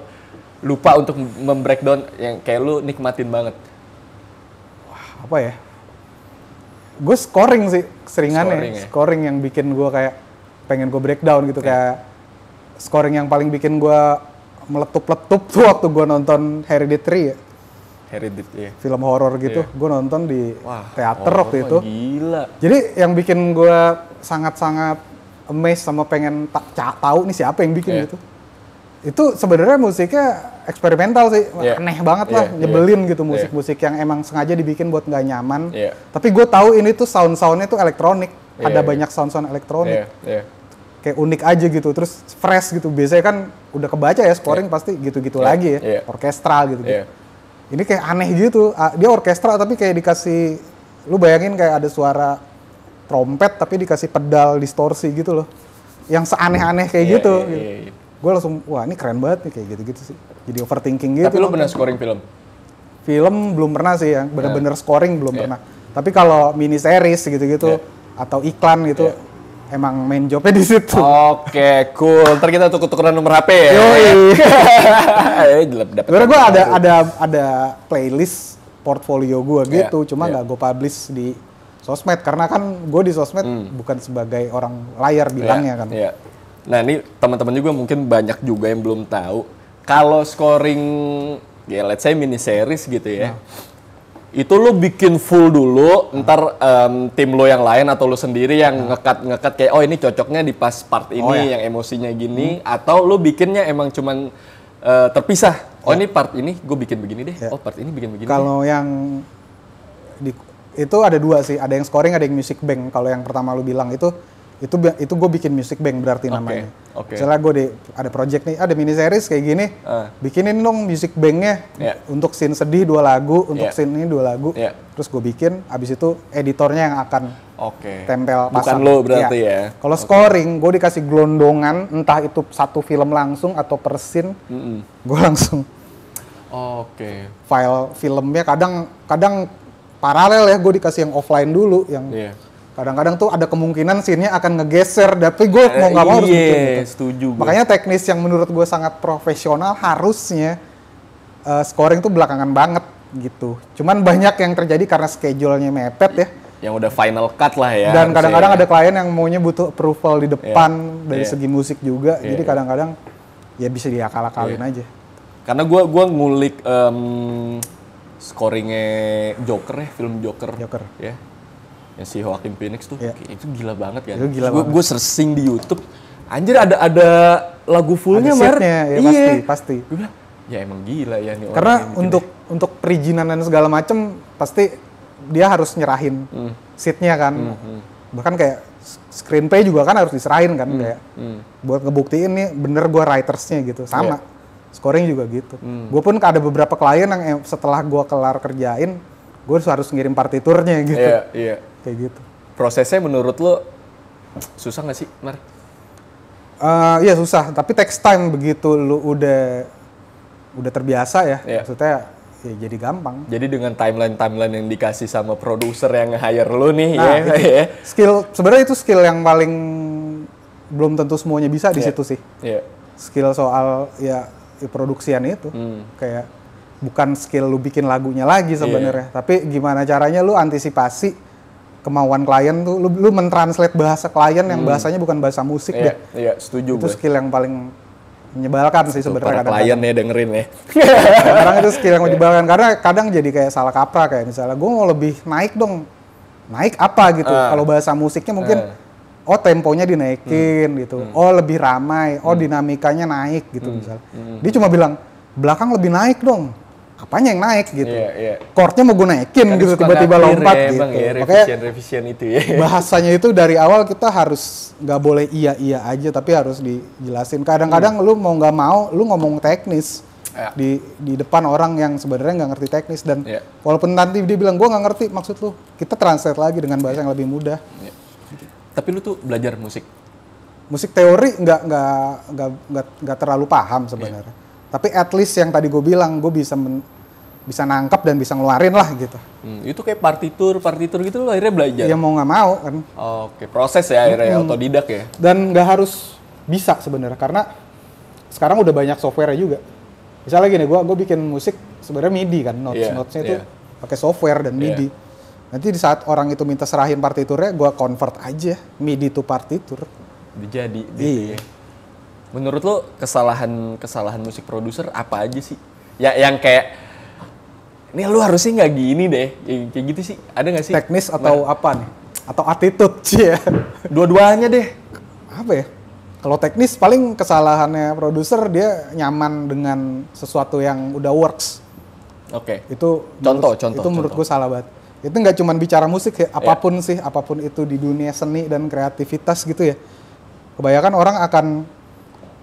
lupa untuk membreakdown yang kayak lu nikmatin banget? apa ya? Gue scoring sih seringannya, Scoring scoring, ya? yang bikin gue kayak pengen gue breakdown gitu kayak scoring yang paling bikin gue meletup-letup tuh waktu gue nonton Hereditary ya, Heredit ya. film horor gitu, Iya. gue nonton di Wah, teater waktu itu. Gila. Jadi yang bikin gue sangat-sangat amazed sama pengen ta- tahu nih siapa yang bikin Iya. gitu. Itu sebenarnya musiknya eksperimental sih, Iya. aneh banget lah, Iya, nyebelin iya. gitu musik-musik yang emang sengaja dibikin buat nggak nyaman. Iya. Tapi gue tahu ini tuh sound-soundnya tuh elektronik, Iya, ada iya. banyak sound-sound elektronik, Iya, iya. kayak unik aja gitu, terus fresh gitu. Biasanya kan udah kebaca ya scoring pasti gitu-gitu Iya, lagi ya, iya. orkestral gitu. Iya. Ini kayak aneh gitu, dia orkestra tapi kayak dikasih, lu bayangin kayak ada suara trompet tapi dikasih pedal distorsi gitu loh, yang seaneh-aneh kayak Iya, gitu. iya, iya, iya. Gue langsung, wah ini keren banget nih kayak gitu-gitu sih. Jadi overthinking gitu. Tapi lu pernah scoring film? Film belum pernah sih yang bener-bener scoring belum Iya. pernah. Tapi kalau mini series gitu-gitu atau iklan gitu, emang main jobnya di situ. Oke, cool. Ntar kita tuker-tukeran nomor HP ya. Yoi. Eh, Sebenarnya gue ada baru. ada ada playlist portfolio gue Iya, gitu, cuma iya. nggak gue publish di sosmed karena kan gue di sosmed bukan sebagai orang layar bilangnya Iya, kan. Iya. Nah ini teman-teman juga mungkin banyak juga yang belum tahu kalau scoring ya let's say mini series gitu ya. Nah. Itu lo bikin full dulu, ntar em, tim lo yang lain atau lo sendiri yang ngekat ngekat kayak oh ini cocoknya di pas part ini. Oh, ya. yang emosinya gini atau lo bikinnya emang cuman eh, terpisah. Oh ini part ini gue bikin begini deh. Ya. Oh part ini bikin begini. Kalau yang di, itu ada dua sih, ada yang scoring, ada yang music bank. Kalau yang pertama lu bilang itu itu itu gue bikin music bank berarti namanya. oke. Misalnya gue ada project nih, ada mini series kayak gini, Ah. bikinin dong music banknya Ya. untuk scene sedih dua lagu, untuk Ya. scene ini dua lagu. Ya. Terus gue bikin, abis itu editornya yang akan Oke. tempel Bukan pasang. lo berarti Iya. ya. Kalau scoring, gue dikasih gelondongan, entah itu satu film langsung atau per scene, Mm-mm. gue langsung Oke. file filmnya kadang kadang paralel ya gue dikasih yang offline dulu yang Iya. Kadang-kadang tuh ada kemungkinan scene-nya akan ngegeser tapi gue mau Eh, nggak mau harus iya, bikin gitu. setuju gue. makanya teknis yang menurut gue sangat profesional harusnya eh, scoring tuh belakangan banget gitu cuman banyak yang terjadi karena schedule-nya mepet ya Yang udah final cut lah ya. dan kadang-kadang ya. ada klien yang maunya butuh approval di depan dari Iya. segi musik juga Iya, jadi iya. kadang-kadang ya bisa diakal-akalin Iya. aja Karena gua gua ngulik em, scoringnya Joker ya, film Joker. Joker. Ya. Yang si Joaquin Phoenix tuh, kayak itu gila banget kan. Itu gila Gue banget. gue searching di YouTube, anjir ada ada lagu fullnya Mar. setnya, ya iya. pasti, pasti. Gue bilang, ya emang gila ya nih orang Karena yang bikin untuk untuk perizinan dan segala macem pasti dia harus nyerahin Hmm. seatnya kan. Bahkan kayak screenplay juga kan harus diserahin kan kayak Hmm. buat ngebuktiin nih bener gua writersnya gitu. Sama. Iya. Scoring juga gitu. Hmm. Gue pun ada beberapa klien yang em- setelah gua kelar kerjain, gue harus ngirim partiturnya gitu. Iya, iya. Kayak gitu. Prosesnya menurut lo susah nggak sih, Mar? Eh, iya susah, tapi text time begitu lu udah udah terbiasa ya. Iya. Maksudnya ya jadi gampang. Jadi dengan timeline-timeline yang dikasih sama produser yang nge-hire lo nih Nah, ya, itu. ya. skill sebenarnya itu skill yang paling belum tentu semuanya bisa di Iya. situ sih. Iya. Skill soal ya, ya produksian itu. Hmm. Kayak bukan skill lu bikin lagunya lagi Iya. sebenarnya, tapi gimana caranya lu antisipasi kemauan klien tuh lu, lu mentranslate bahasa klien yang bahasanya bukan bahasa musik Hmm. Iya, deh. iya, setuju Itu gue. skill yang paling menyebalkan sih sebenarnya kadang-kadang. klien ya dengerin ya. Kadang itu skill yang menyebalkan karena kadang jadi kayak salah kaprah kayak misalnya gue mau lebih naik dong. Naik apa gitu. Ah. Kalau bahasa musiknya mungkin Ah. oh temponya dinaikin Hmm. gitu. Oh lebih ramai, oh dinamikanya naik gitu misalnya. Dia cuma bilang belakang lebih naik dong. Apanya yang naik gitu. Iya, iya. Chordnya mau gue naikin Kan gitu tiba-tiba lompat ya, gitu. Bang, ya, Makanya revision-revision itu ya. bahasanya itu dari awal kita harus nggak boleh iya iya aja tapi harus dijelasin kadang-kadang lu mau nggak mau lu ngomong teknis Hmm. Ya. di di depan orang yang sebenarnya nggak ngerti teknis dan Ya. walaupun nanti dia bilang gua nggak ngerti maksud lu kita translate lagi dengan bahasa yang lebih mudah Iya. Tapi lu tuh belajar musik. musik teori nggak nggak nggak nggak terlalu paham sebenarnya tapi at least yang tadi gue bilang gue bisa men- bisa nangkap dan bisa ngeluarin lah gitu Hmm, itu kayak partitur, partitur gitu lu akhirnya belajar. ya mau nggak mau kan Oke, proses ya akhirnya ya, otodidak ya. dan nggak harus bisa sebenarnya karena sekarang udah banyak software juga misalnya gini gua gue bikin musik sebenarnya MIDI kan notes Iya, notesnya itu iya. pakai software dan Iya. MIDI nanti di saat orang itu minta serahin partiturnya gua convert aja MIDI to partitur Udah jadi gitu Iya. ya. Menurut lo kesalahan kesalahan musik produser apa aja sih? Ya yang kayak ini lu harusnya nggak gini deh, Ya, kayak gitu sih. Ada nggak sih? teknis atau apa nih atau attitude sih ya Dua-duanya deh. apa ya kalau teknis paling kesalahannya produser dia nyaman dengan sesuatu yang udah works Oke. itu Contoh, menurut- contoh, itu menurut gue salah banget itu nggak cuma bicara musik ya apa pun sih apa pun itu di dunia seni dan kreativitas gitu ya kebanyakan orang akan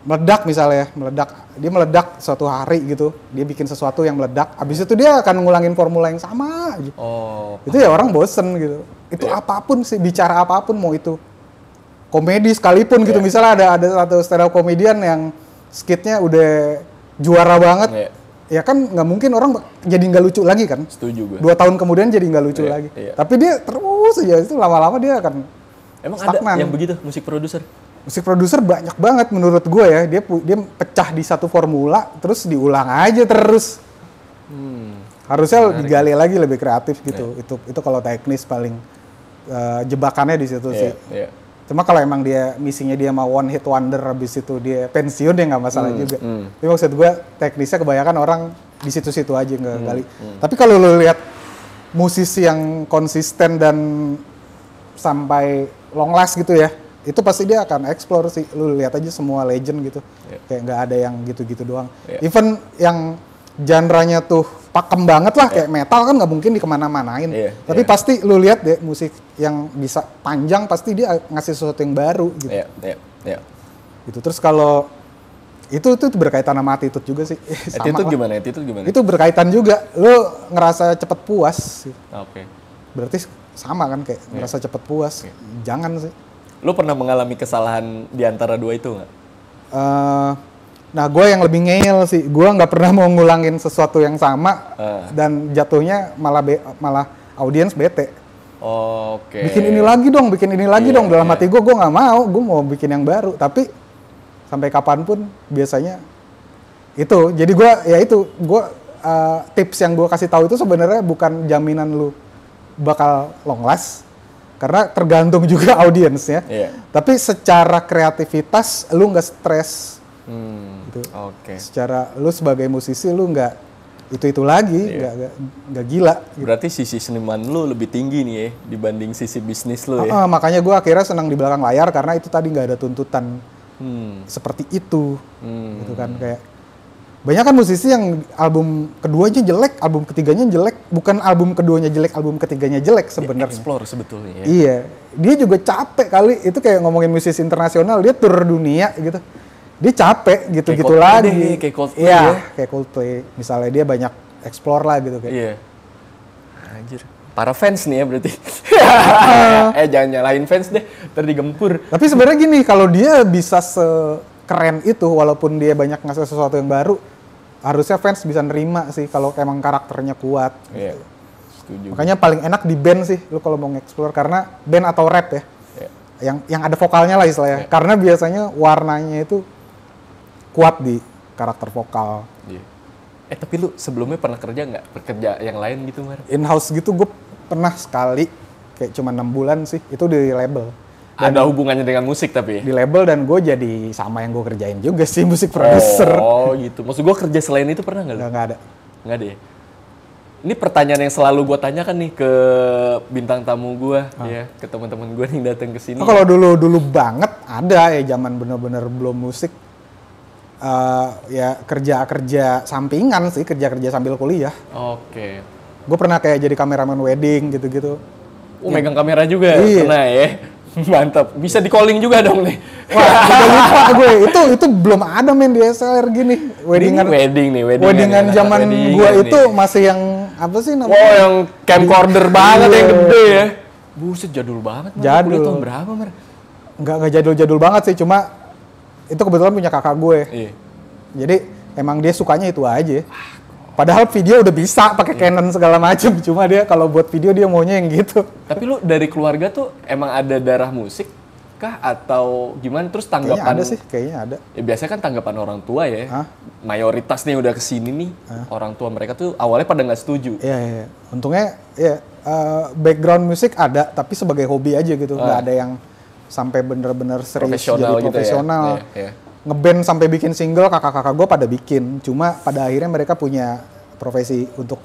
meledak misalnya meledak dia meledak suatu hari gitu dia bikin sesuatu yang meledak habis itu dia akan ngulangin formula yang sama gitu. Oh, itu ya orang bosen gitu itu Iya. apa pun sih bicara apa pun mau itu komedi sekalipun gitu Iya. misalnya ada ada satu stand up komedian yang skitnya udah juara banget Iya. ya kan nggak mungkin orang jadi nggak lucu lagi kan setuju gue. dua tahun kemudian jadi nggak lucu Iya, lagi iya. tapi dia terus aja itu lama-lama dia akan Emang stagnan. ada yang begitu musik produser? Musik produser banyak banget menurut gue ya. Dia dia pecah di satu formula terus diulang aja terus. Hmm. harusnya digali lagi lebih kreatif gitu. Itu itu kalau teknis paling eh, jebakannya di situ sih. Iya, iya. cuma kalau emang dia misinya dia mau one hit wonder habis itu dia pensiun ya nggak masalah Hmm, juga. hmm. tapi maksud gue teknisnya kebanyakan orang di situ-situ aja nggak Hmm, gali. tapi kalau lu lihat musisi yang konsisten dan sampai long last gitu ya itu pasti dia akan explore sih lu lihat aja semua legend gitu Iya. kayak nggak ada yang gitu-gitu doang Iya. even yang genre-nya tuh pakem banget lah kayak metal kan nggak mungkin di ke mana-manain. Iya, Tapi iya. pasti lu lihat deh musik yang bisa panjang pasti dia ngasih sesuatu yang baru gitu. Iya, iya, iya. Gitu. Terus kalau itu itu berkaitan sama attitude juga sih. Sama Attitude lah. gimana? Attitude gimana? Itu berkaitan juga. Lu ngerasa cepet puas. Oke. Berarti sama kan kayak ngerasa cepet puas. Jangan sih. Lu pernah mengalami kesalahan di antara dua itu nggak? Eh, nah, gue yang lebih ngeyel sih. Gue nggak pernah mau ngulangin sesuatu yang sama Ah. dan jatuhnya malah be- malah audiens bete. Oke. Bikin ini lagi dong, bikin ini lagi Iya, dong. Dalam iya. hati gue, gue nggak mau. Gue mau bikin yang baru. Tapi sampai kapan pun biasanya itu. Jadi gue ya itu gue eh, tips yang gue kasih tahu itu sebenarnya bukan jaminan lu bakal long last karena tergantung juga audiensnya. Iya. Tapi secara kreativitas lu nggak stres. Hmm. Gitu. Oke. Secara lu sebagai musisi lu nggak itu itu lagi, Iya. nggak nggak nggak gila. Berarti sisi seniman lu lebih tinggi nih ya dibanding sisi bisnis lu ya. Ah, makanya gue akhirnya senang di belakang layar karena itu tadi nggak ada tuntutan Hmm. seperti itu, Hmm. gitu kan kayak banyak kan musisi yang album keduanya jelek, album ketiganya jelek, bukan album keduanya jelek, album ketiganya jelek sebenarnya. Explore sebetulnya ya. Iya, dia juga capek kali. Itu kayak ngomongin musisi internasional, dia tur dunia gitu. Dia capek gitu-gitu Coldplay lagi. deh, kayak Coldplay Iya, ya. kayak Coldplay. Misalnya dia banyak explore lah gitu kayak. Iya. Anjir. Para fans nih ya berarti. eh jangan nyalahin fans deh, ntar digempur. Tapi sebenarnya gini, kalau dia bisa sekeren itu, walaupun dia banyak ngasih sesuatu yang baru, harusnya fans bisa nerima sih kalau emang karakternya kuat. Iya. Setuju. Makanya paling enak di band sih, lu kalau mau nge-explore karena band atau rap ya, Iya. yang yang ada vokalnya lah istilahnya. Iya. Karena biasanya warnanya itu kuat di karakter vokal. Iya. Eh tapi lu sebelumnya pernah kerja nggak? Bekerja yang lain gitu Mar? In house gitu gue pernah sekali, kayak cuma enam bulan sih, itu di label. Ada hubungannya dengan musik tapi ya? Di label dan gue jadi sama yang gue kerjain juga sih musik producer. Oh gitu. Maksud gua kerja selain itu pernah nggak? Nggak, nggak ada. Nggak deh. Ini pertanyaan yang selalu gue tanyakan nih ke bintang tamu gue, ya, ke teman-teman gue nih datang ke sini. Oh, kalau dulu dulu banget ada ya zaman bener-bener belum musik. Eh, ya kerja kerja sampingan sih kerja kerja sambil kuliah. Oke. Gue pernah kayak jadi kameramen wedding gitu-gitu. Oh, megang kamera juga, Iya. pernah ya? Mantap. Bisa di calling juga dong nih. Wah, udah lupa gue. Itu itu belum ada main di SLR gini. Weddingan Ini wedding nih, weddingan. weddingan ya, zaman weddingan gue nih. itu masih yang apa sih namanya? Wow, yang camcorder banget Iya. yang gede ya. Buset, jadul banget. Jadul. Tahun berapa, Mar? Nggak nggak jadul-jadul banget sih, cuma itu kebetulan punya kakak gue. Iya. Jadi emang dia sukanya itu aja. Padahal video udah bisa pakai Canon segala macam, cuma dia kalau buat video dia maunya yang gitu. Tapi lu dari keluarga tuh emang ada darah musik kah atau gimana? Terus Kayaknya tanggapan ada sih, kayaknya ada. Ya biasanya kan tanggapan orang tua ya. Hah? Mayoritas nih udah ke sini nih, orang tua mereka tuh awalnya pada nggak setuju. Iya, iya. iya. Untungnya ya eh, background musik ada, tapi sebagai hobi aja gitu. Nggak Ah. ada yang sampai bener-bener serius Profesional jadi gitu ya. profesional. Iya, iya. Ngeband sampai bikin single, kakak-kakak gue pada bikin. Cuma pada akhirnya mereka punya profesi untuk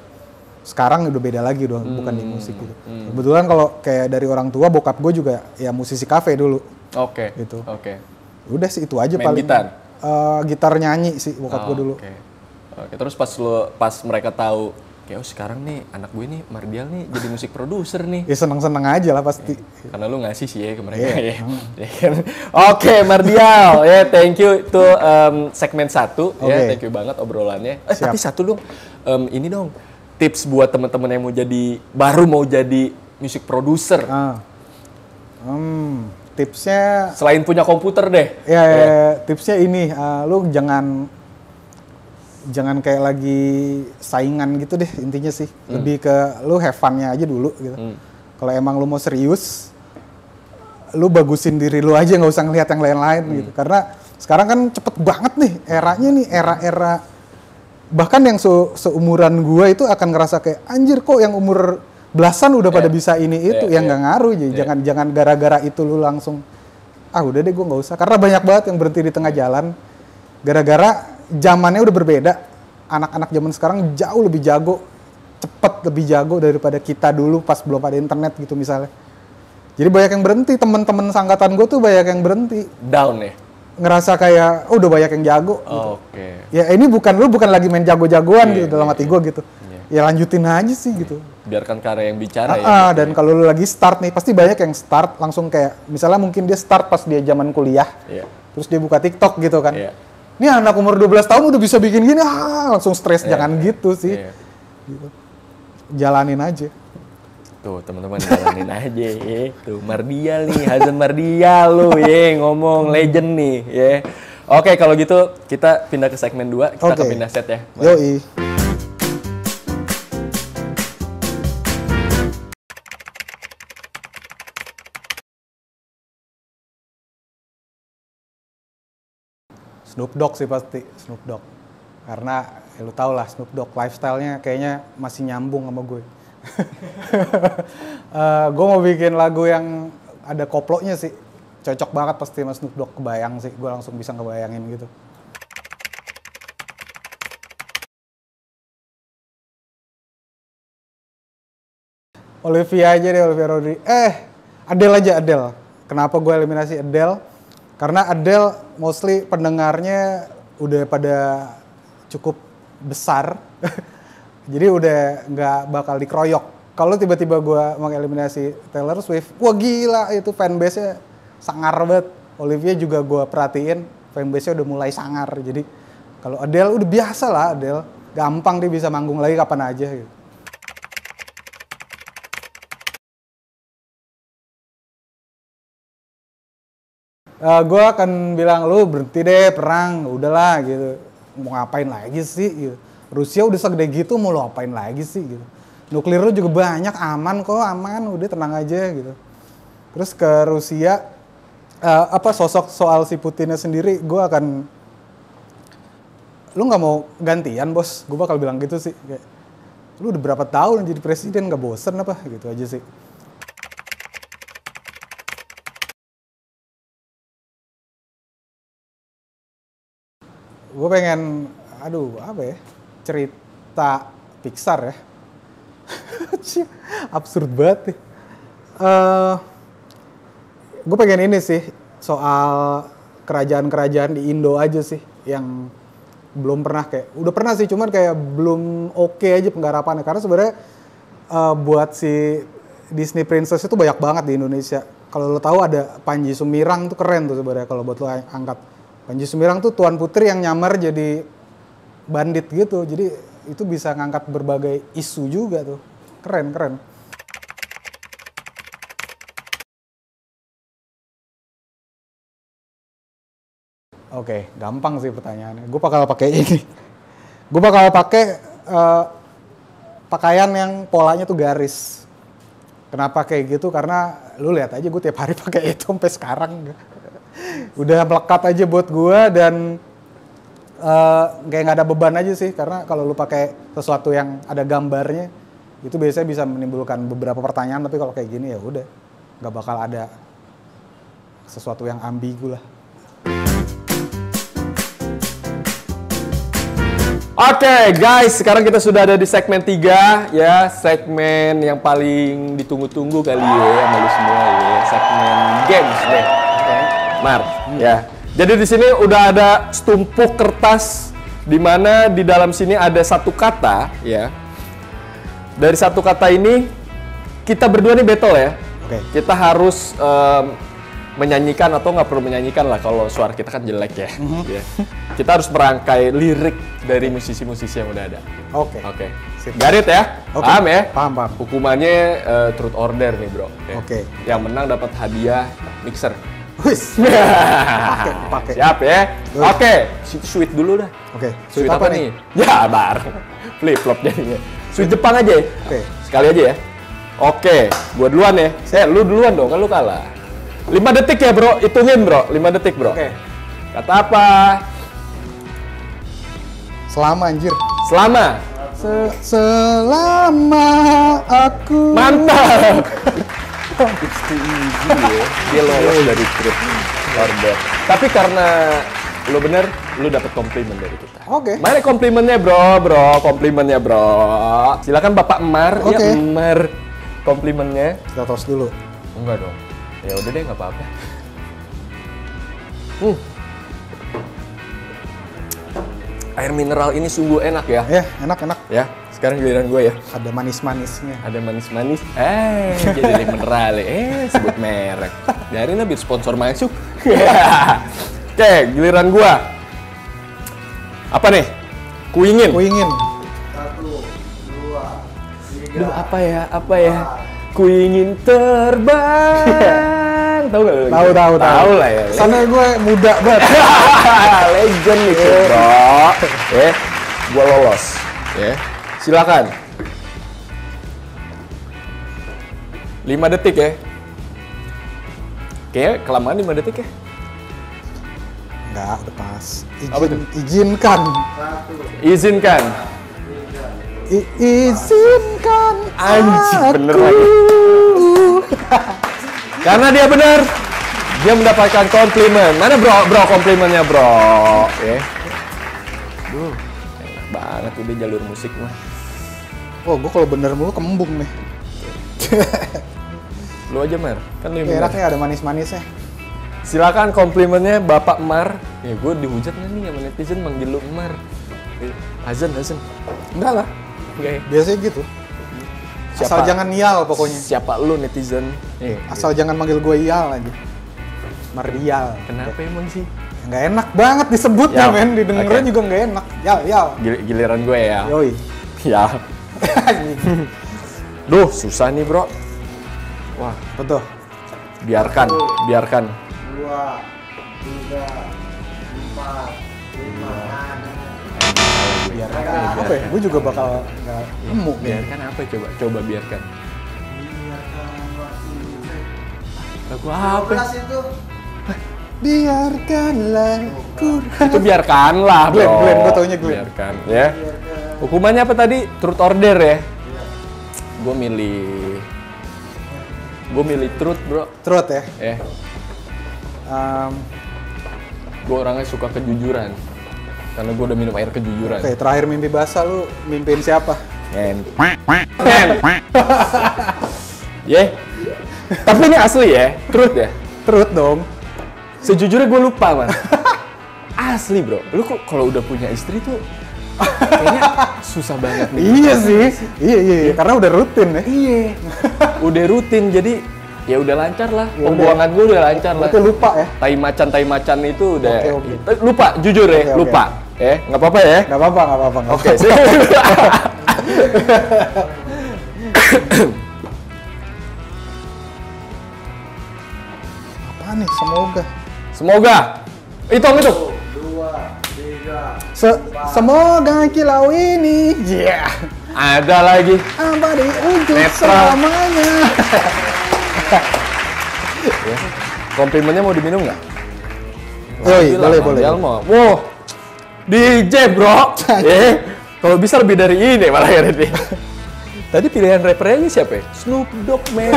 sekarang udah beda lagi udah bukan Hmm, di musik gitu. Kebetulan kalau kayak dari orang tua bokap gue juga ya musisi kafe dulu. Oke. Gitu. Oke. Udah sih itu aja Main paling. gitar? Eh, gitar nyanyi sih bokap gue Oh, dulu. Oke. Oke, terus pas lu pas mereka tahu kayak oh sekarang nih anak gue nih Mardial nih jadi musik produser nih. Ya seneng-seneng aja lah pasti. Karena lu ngasih sih ya ke mereka Iya. ya. Ya kan? Oke, Mardial. ya, thank you itu em, segmen satu ya. Oke. Thank you banget obrolannya. Eh, Siap. tapi satu dong. Em, ini dong tips buat teman-teman yang mau jadi baru mau jadi musik produser. Ah. Hmm, tipsnya Selain punya komputer deh. ya, ya, tipsnya ini eh, lu jangan jangan kayak lagi saingan gitu deh intinya sih. Lebih ke lu have fun-nya aja dulu gitu. Hmm. Kalau emang lu mau serius lu bagusin diri lu aja nggak usah ngelihat yang lain-lain Hmm. gitu. Karena sekarang kan cepet banget nih eranya nih era-era bahkan yang se- seumuran gua itu akan ngerasa kayak anjir kok yang umur belasan udah pada Iya. bisa ini itu Iya, yang nggak ngaruh jadi jangan jangan gara-gara itu lu langsung ah udah deh gua nggak usah karena banyak banget yang berhenti di tengah jalan gara-gara zamannya udah berbeda anak-anak zaman sekarang jauh lebih jago cepet lebih jago daripada kita dulu pas belum ada internet gitu misalnya jadi banyak yang berhenti teman-teman sangkatan gue tuh banyak yang berhenti Down ya. ngerasa kayak oh udah banyak yang jago gitu. Oke. ya ini bukan lu bukan lagi main jago-jagoan Iya, gitu dalam iya, hati gue gitu Iya. ya lanjutin aja sih gitu. Biarkan karya yang bicara ya. Ah, ah, dan kalau lu lagi start nih, pasti banyak yang start langsung kayak misalnya mungkin dia start pas dia zaman kuliah, Iya. terus dia buka TikTok gitu kan. Iya. Ini anak umur 12 tahun udah bisa bikin gini, ah langsung stres. Jangan gitu sih. Iya. Jalanin aja. Tuh teman-teman jalanin aja ya. Tuh Mardial nih, Hazan Mardial lu ya ngomong legend nih ya. Oke kalau gitu kita pindah ke segmen 2, kita ke Oke. pindah set ya. Yoi. Snoop Dogg sih pasti, Snoop Dogg. Karena ya lu tau lah Snoop Dogg lifestyle-nya kayaknya masih nyambung sama gue. Eh, gue mau bikin lagu yang ada koplonya sih. Cocok banget pasti sama Snoop Dogg kebayang sih. Gue langsung bisa ngebayangin gitu. Olivia aja deh, Olivia Rodri. Eh, Adele aja Adele. Kenapa gue eliminasi Adele? Karena Adele mostly pendengarnya udah pada cukup besar. Jadi udah nggak bakal dikeroyok. Kalau tiba-tiba gue mengeliminasi Taylor Swift, wah gila itu fanbase-nya sangar banget. Olivia juga gue perhatiin, fanbase-nya udah mulai sangar. Jadi kalau Adele udah biasa lah Adele. Gampang dia bisa manggung lagi kapan aja gitu. Gue Eh, akan bilang lu berhenti deh perang, udahlah gitu. Mau ngapain lagi sih gitu. Rusia udah segede gitu mau lu apain lagi sih gitu. Nuklir lu juga banyak, aman kok, aman, udah tenang aja gitu. Terus ke Rusia, eh, apa sosok soal si Putinnya sendiri, gue akan lu nggak mau gantian bos, gue bakal bilang gitu sih. Kayak, lu udah berapa tahun jadi presiden nggak bosen apa gitu aja sih. Gue pengen aduh apa ya cerita Pixar ya. Absurd banget nih. Eh, gue pengen ini sih soal kerajaan-kerajaan di Indo aja sih yang belum pernah kayak udah pernah sih cuman kayak belum oke aja penggarapannya. Karena sebenarnya eh, buat si Disney Princess itu banyak banget di Indonesia. Kalau lo tahu ada Panji Sumirang tuh keren tuh sebenarnya kalau buat lo ang- angkat Panji Sumirang tuh tuan putri yang nyamar jadi bandit gitu jadi itu bisa ngangkat berbagai isu juga tuh keren keren Oke, gampang sih pertanyaannya. Gue bakal pakai ini. Gue bakal pakai eh, pakaian yang polanya tuh garis. Kenapa kayak gitu? Karena lu lihat aja gue tiap hari pakai itu sampai sekarang. Udah melekat aja buat gue dan eh, kayak nggak ada beban aja sih. Karena kalau lu pakai sesuatu yang ada gambarnya, itu biasanya bisa menimbulkan beberapa pertanyaan. Tapi kalau kayak gini ya udah, nggak bakal ada sesuatu yang ambigu lah. Oke guys, sekarang kita sudah ada di segmen 3 ya, segmen yang paling ditunggu-tunggu kali ya sama lu semua ya, segmen games deh. Mar, ya. Jadi di sini udah ada setumpuk kertas di mana di dalam sini ada satu kata ya. Dari satu kata ini kita berdua nih battle ya. Oke. Kita harus em, menyanyikan atau nggak perlu menyanyikan lah kalau suara kita kan jelek ya. Ya. Kita harus merangkai lirik dari musisi-musisi yang udah ada. Oke. Oke. Sip. Garit ya? Oke. Paham ya? Paham, paham. Hukumannya eh, truth order nih, Bro. Ya. Oke. Yang menang dapat hadiah mixer. Wis. Pakai, pakai. Siap ya? Oke, si- sweet dulu dah. Oke, Sweet, apa, nih? Ya, bar. Flip flop jadinya. Sweet Jepang aja ya? Oke. Sekali aja ya. Oke, gua duluan ya. Eh, lu duluan dong, kan lu kalah. 5 detik ya, Bro. Hitungin, Bro. 5 detik, Bro. Oke. Kata apa? Selama anjir. Selama. Se- selama aku Mantap. It's too easy ya. Dia lolos dari truth order. Tapi karena lu bener, lu dapat komplimen dari kita. Oke. Mana komplimennya bro, bro, komplimennya bro. Silakan Bapak Emar, ya Oke. Emar, komplimennya. Kita tos dulu. Enggak dong. Ya udah deh, nggak apa-apa. Hmm. Air mineral ini sungguh enak ya. Ya, enak enak. Ya. Sekarang giliran gue ya. Ada manis-manisnya. Ada manis-manis. Eh, jadi mineral. Eh, sebut merek. Lah biar sponsor masuk. Oke, giliran gua. Apa nih? Kuingin. Kuingin. Duh, apa ya? Apa ya? Kuingin terbang. tahu gak? lu? Tahu tahu Tahu lah ya. Sana gue muda banget. Legend nih, bro. Ya, gua lolos. Ya, silakan. 5 detik ya. Kayaknya kelamaan 5 detik ya. Enggak, udah pas. Apa Izin, izinkan. Izinkan. I- izinkan aku. bener lagi. Karena dia benar. Dia mendapatkan komplimen. Mana bro, bro komplimennya bro? Ya. Duh, enak banget udah jalur musik mah. Wah, gue kalau bener mulu kembung nih. Lu aja Mar, kan lu yang Ya, enaknya ada manis-manisnya. Silakan komplimennya Bapak Mar. Ya gue dihujat nggak nih sama netizen manggil lu Mar. Eh, Hazen, Hazen. Enggak lah. Enggak ya. Biasanya gitu. Siapa? Asal jangan nial pokoknya. Siapa lu netizen? Eh, Asal jangan manggil gue Ial aja. Marial. kenapa emang sih? Nggak enak banget disebutnya, Yal. men. Didengerin Oke. juga nggak enak. Yal, yal. Gil- Giliran gue ya. Yoi. Ya. Duh, susah nih bro. Wah, Betul. biarkan, biarkan. dua, tiga, empat, lima, Biarkan, Apa ya? Gue juga bakal nggak nemu. Biarkan apa coba? Coba biarkan. Lagu apa? itu Biarkanlah ku Itu biarkanlah bro. Glenn, Glenn, gua taunya Glenn. Biarkan, ya. Hukumannya apa tadi? Truth order ya? Gue milih... Gue milih truth bro. Truth ya. Ya, Um, gue orangnya suka kejujuran. Karena gue udah minum air kejujuran. Oke, terakhir mimpi basah lu mimpiin siapa? Ngen. Ngen. Ye. Tapi ini asli ya, truth ya. Truth dong. Sejujurnya gue lupa man. Asli bro, lu kok kalau udah punya istri tuh kayaknya susah banget nih. Iya sih. Iya, iya, iya. Karena udah rutin ya. Iya. Udah rutin jadi ya udah lancar lah. Ya Pembuangan gue udah lancar lah. Berarti lupa ya. Tai macan tai macan itu udah Oke, oke. Eh, lupa jujur ya, Oke, oke. lupa. Eh, nggak apa-apa ya. Nggak apa-apa, nggak apa-apa. Oke, sih. Apa nih? Semoga. Semoga. Hitung itu. Se- semoga kilau ini, iya, Ada lagi. abadi untuk Netral. selamanya. Komplimennya mau diminum nggak? Gila, boleh, boleh. Jalmo. Wow, DJ bro. eh, kalau bisa lebih dari ini malah ya ini. Tadi pilihan rappernya ini siapa ya? Snoop Dogg, man.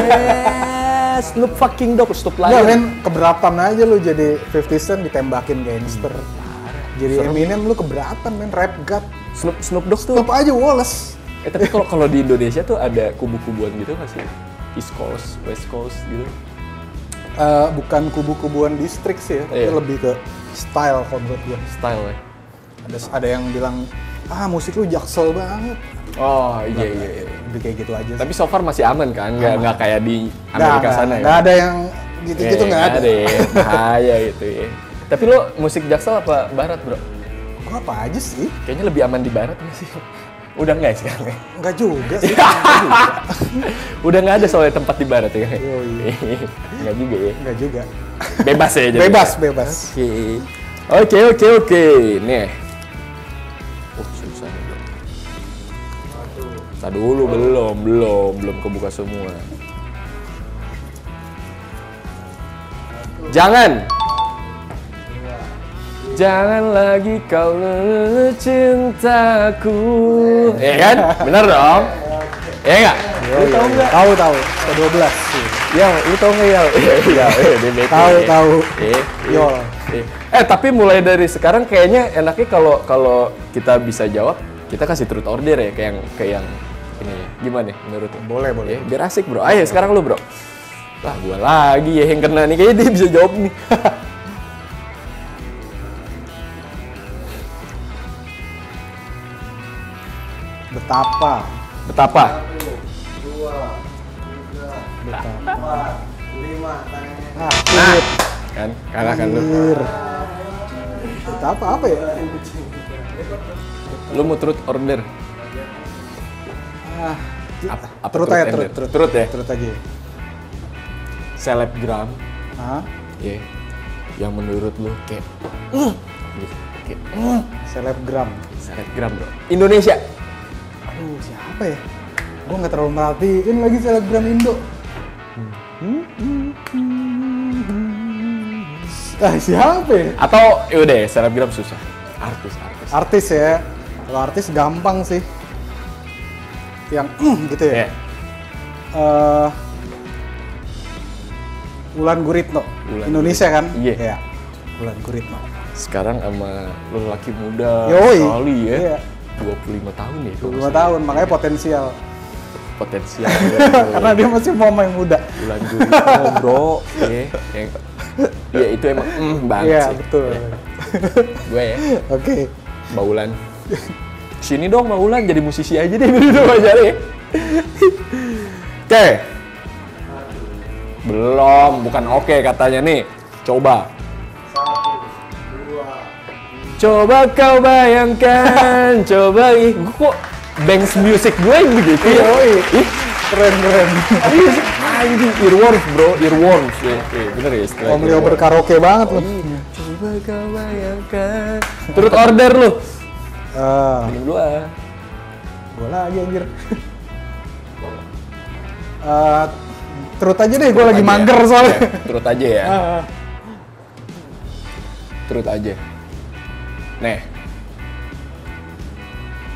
Snoop fucking Dogg, Snoop Lion. men, keberatan aja lu jadi 50 Cent ditembakin gangster. Jadi Eminem lu keberatan, men, rap god. Snoop, Snoop Dogg tuh. Stop aja Wallace. Eh tapi kalau kalau di Indonesia tuh ada kubu-kubuan gitu nggak sih? East Coast, West Coast gitu. Eh, bukan kubu-kubuan distrik sih ya, tapi Iya. lebih ke style kalau menurut gua. Style ya. Ada ada yang bilang, ah musik lu jaksel banget. Oh iya iya iya. Lebih kayak gitu aja. sih. Tapi so far masih aman kan? Nggak nggak kayak di Amerika nggak, sana ya? nggak ada yang gitu-gitu Eh, nggak ada. ya. Bahaya gitu ya. Tapi lo musik jaksel apa barat bro? Gua apa aja sih? Kayaknya lebih aman di barat nggak sih? Udah nggak ya sekarang ya? Nggak juga sih. Udah nggak ada soalnya tempat di barat ya? Yoi. nggak juga ya? Nggak juga. Bebas ya jadi? Bebas, bebas. Oke. Oke, oke, oke. Nih. Oh, susah nih bro. Tadi dulu, belum, belum, belum kebuka semua. Jangan. Jangan lagi kau leleh cintaku. Ya kan? Bener dong? Ya nggak? Lu tahu nggak? Tahu tahu. Ke 12 sih. Ya, lu tahu nggak ya? Iya, iya, iya. Tahu, tahu. Eh, Yol. eh. Eh, tapi mulai dari sekarang kayaknya enaknya kalau kalau kita bisa jawab, kita kasih truth order ya kayak yang kayak yang ini ya. Gimana nih menurut lu? Boleh, boleh. Ya, biar asik, Bro. Ayo sekarang lu, Bro. Lah, gua lagi ya yang kena nih. Kayaknya dia bisa jawab nih. Betapa. Betapa? Dua, tiga, Betapa. empat, lima. Ah, Nah, kan kalah kan lu. Betapa apa ya? Lu mau truth order? Ah, Apa, apa Truth truth aja, truth, truth. Truth ya? Terus aja. Selebgram, Hah? ya. Yang menurut lu kayak, "Uh," gitu. kayak, "Uh," Selebgram. selebgram bro. Indonesia. Aduh, siapa ya? Gue nggak terlalu merhatiin lagi selebgram Indo. Ah, siapa ya? Atau yaudah ya, selebgram susah. Artis, artis. Artis ya. Kalau artis gampang sih. Yang gitu ya. Ya. Eh, Wulan Guritno. Wulan Indonesia kan? Iya. Iya. Wulan Guritno. Sekarang sama lelaki muda Yoi. sekali ya. Iya. 25 tahun ya. kalau 25 nggak salah. tahun, makanya potensial. Potensial. Karena dia masih mau main muda. bulan Guritno bro. Iya. Yang- Iya itu emang mm, banget Iya, sih. betul. Iya. Gue ya, Oke. Mbak Ulan. Sini dong Mbak Ulan jadi musisi aja deh dulu dong cari. Oke. Belum, bukan oke katanya nih. Coba. Dua, Coba kau bayangkan, coba ih, gua kok Banks music gue begitu ya? Ih, Keren keren. anjing, earworms bro, earworms ya, ya bener ya Om Leo berkaraoke banget loh. Coba kau bayangkan. Turut order lu. Ah, Minum dulu ah. gue lagi anjir. Eh, terus aja deh, gue lagi Aja mager ya. soalnya. Ya, Turut aja ya. Ah, Turut aja. Nih.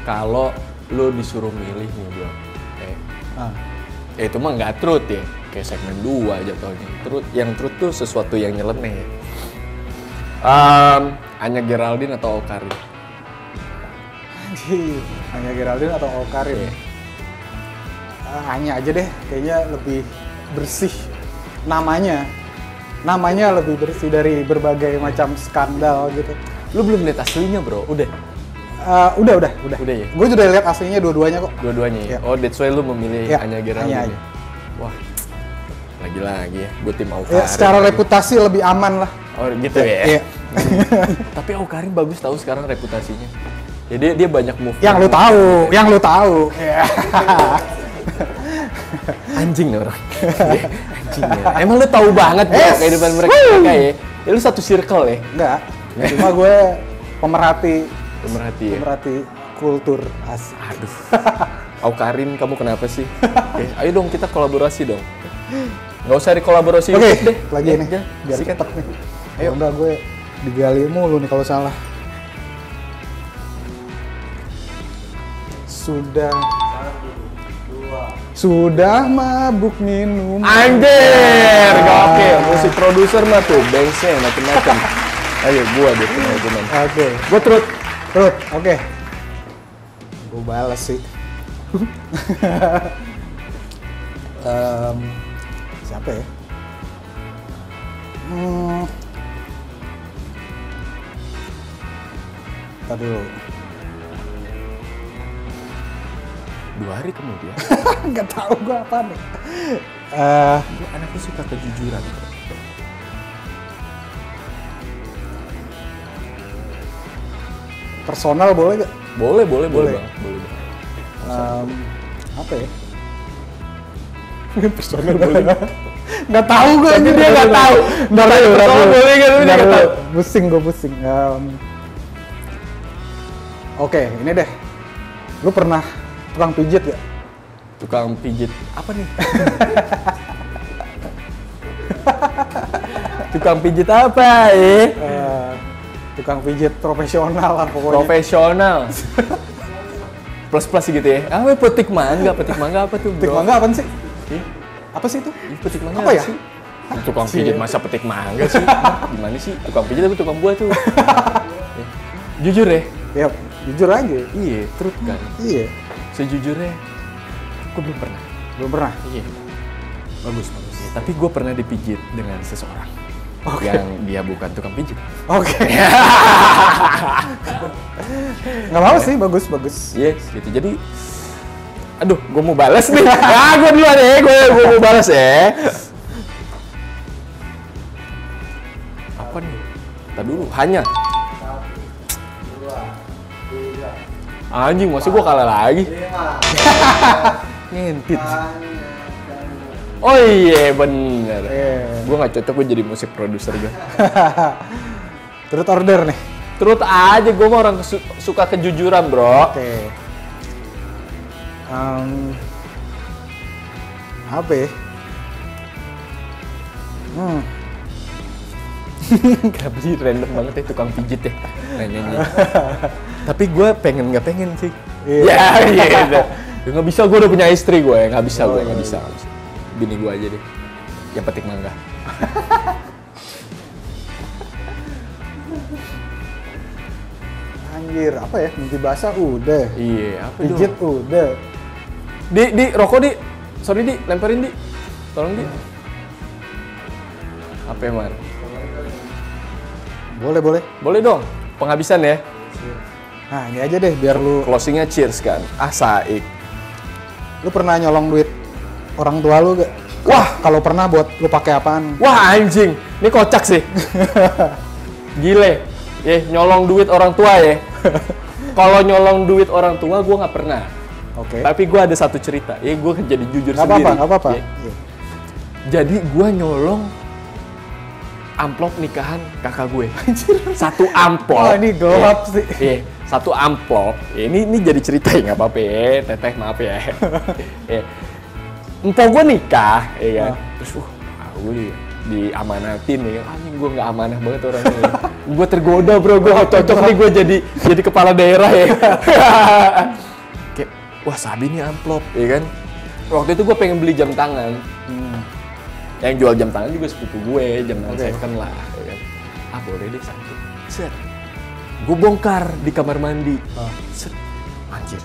Kalau lu disuruh milih nih, Bro. Eh, ah. ya itu mah nggak truth ya. Kayak segmen 2 jatuhnya. Truth, yang truth tuh sesuatu yang nyeleneh. Um, Anya Geraldine atau Okarin? Anjir, hanya Geraldine atau Okarin? Iya. Ah, hanya aja deh, kayaknya lebih bersih namanya. Namanya lebih bersih dari berbagai macam skandal gitu. Lu belum lihat aslinya, Bro. Udah. Eh, udah, udah, udah. Udah ya? Gue sudah lihat aslinya dua-duanya kok. Dua-duanya ya? Iya. Oh, that's why lu memilih Iya, Anya Anya Geraldine. aja. ya? Wah. Lagi-lagi ya, gue tim Aukarin. Ya, secara lagi. reputasi lebih aman lah. Oh, gitu ya? Iya. Tapi Aukarin bagus tahu sekarang reputasinya. Ya dia, banyak move. yang lu tahu, yang lu tahu. Iya. Anjing nih orang. Iya, Anjing ya. Emang lu tahu banget Yes. kehidupan mereka mereka ya. Ya lu satu circle ya. Enggak. Cuma gue pemerhati Pemerhati ya. pemerhati kultur asik. Aduh. Aukarin kamu kenapa sih? Eh, ayo dong kita kolaborasi dong. Nggak usah dikolaborasi Oke, YouTube deh. lagi Ya, nih. ya, Biar sikat. cepet nih. Ayo. Enggak gue digali mulu nih kalau salah. Sudah sudah mabuk minum. Anjir, gokil. Musik produser mah tuh, banksnya macem-macem. Ayo, gua deh punya hukuman. Oke. Gua truth. Terus, oke. Gue balas sih. Em, siapa ya? Hmm. Ntar dulu. Dua hari kemudian, Nggak tahu gue apa nih. Gua anaknya suka kejujuran. Personal boleh gak? Boleh, boleh, boleh, Boleh. Boleh. Em, apa ya? Personal boleh. Nggak tahu gue, Tapi dia nggak tahu. Ntar dulu, ntar dulu. boleh dia nggak dulu. tahu. Pusing gue pusing. Em, Oke, ini deh. Lu pernah tukang pijit gak? Tukang pijit apa nih? Tukang pijit apa ya? Eh, tukang pijit profesional lah pokoknya. Profesional. Plus plus gitu ya. Ah, petik mangga, petik mangga apa tuh? Petik bro? mangga apaan sih? Ih, Apa sih itu? petik mangga Apa ya? sih? Tukang pijit masa petik mangga sih? Gimana sih? Tukang pijit tapi tukang buah tuh. Ya. Jujur ya? Ya, jujur aja. Iya, truth kan. Iya, Sejujurnya, gue belum pernah. belum pernah. Iya. Bagus, bagus. Ya, tapi gue pernah dipijit dengan seseorang. Oke. Yang dia bukan tukang pijit. Oke. Nggak mau sih, bagus bagus. Yes, gitu. Jadi Aduh, gue mau balas nih. ah, gue duluan ya, gue gue mau balas ya. Apa nih? Tadi dulu, hanya. Satu, dua, tiga, Anjing, masih gue kalah lagi. Ngentit. Oh iya, bener. Iya. Gue gak cocok gue jadi musik produser gue. Turut order nih. Terus aja, gue mah orang su- suka kejujuran, bro. Oke. Em, apa ya? Hmm, Kenapa sih random banget ya tukang pijit ya nanyanya. Tapi gue pengen nggak pengen sih. Iya. Ya gitu. Ya nggak bisa gue udah punya istri gue ya nggak bisa gue nggak bisa, nggak bisa. Bini gue aja deh. Yang petik mangga. anjir, apa ya? Mimpi basah udah. Iya apa Pijit dong? udah. Di di rokok di. Sorry di lemparin di. Tolong di. Apa ya Mar? Boleh, boleh. Boleh dong. Penghabisan ya. Nah, ini aja deh biar lu Closingnya cheers kan. Ah saik. lu pernah nyolong duit orang tua lu gak? Kalau pernah buat lu pakai apaan? Wah anjing, ini kocak sih. Gile, ya nyolong duit orang tua ya. Kalau nyolong duit orang tua gue nggak pernah. Oke. Tapi gue ada satu cerita, ya gue jadi jujur Gak sendiri. apa-apa, gak apa-apa. Ya. Jadi gue nyolong amplop nikahan kakak gue. Satu amplop. Oh, ini gelap sih. Iya, satu amplop. Ya, ini ini jadi cerita ya nggak apa-apa ya, teteh maaf ya. ya. Empok gue nikah, ya kan. Ah. Terus, uh, ah, gue di, diamanatin ya. Anjing gue nggak amanah banget orangnya. ya. gue tergoda bro, gue cocok nih gue jadi jadi kepala daerah ya. Kayak, wah sabi nih amplop, ya kan. Waktu itu gue pengen beli jam tangan. Hmm. Yang jual jam tangan juga sepupu gue, jam tangan Oke. second lah. Ya kan. Ah boleh deh satu. Set. Gue bongkar di kamar mandi. Ah. Set. Anjir.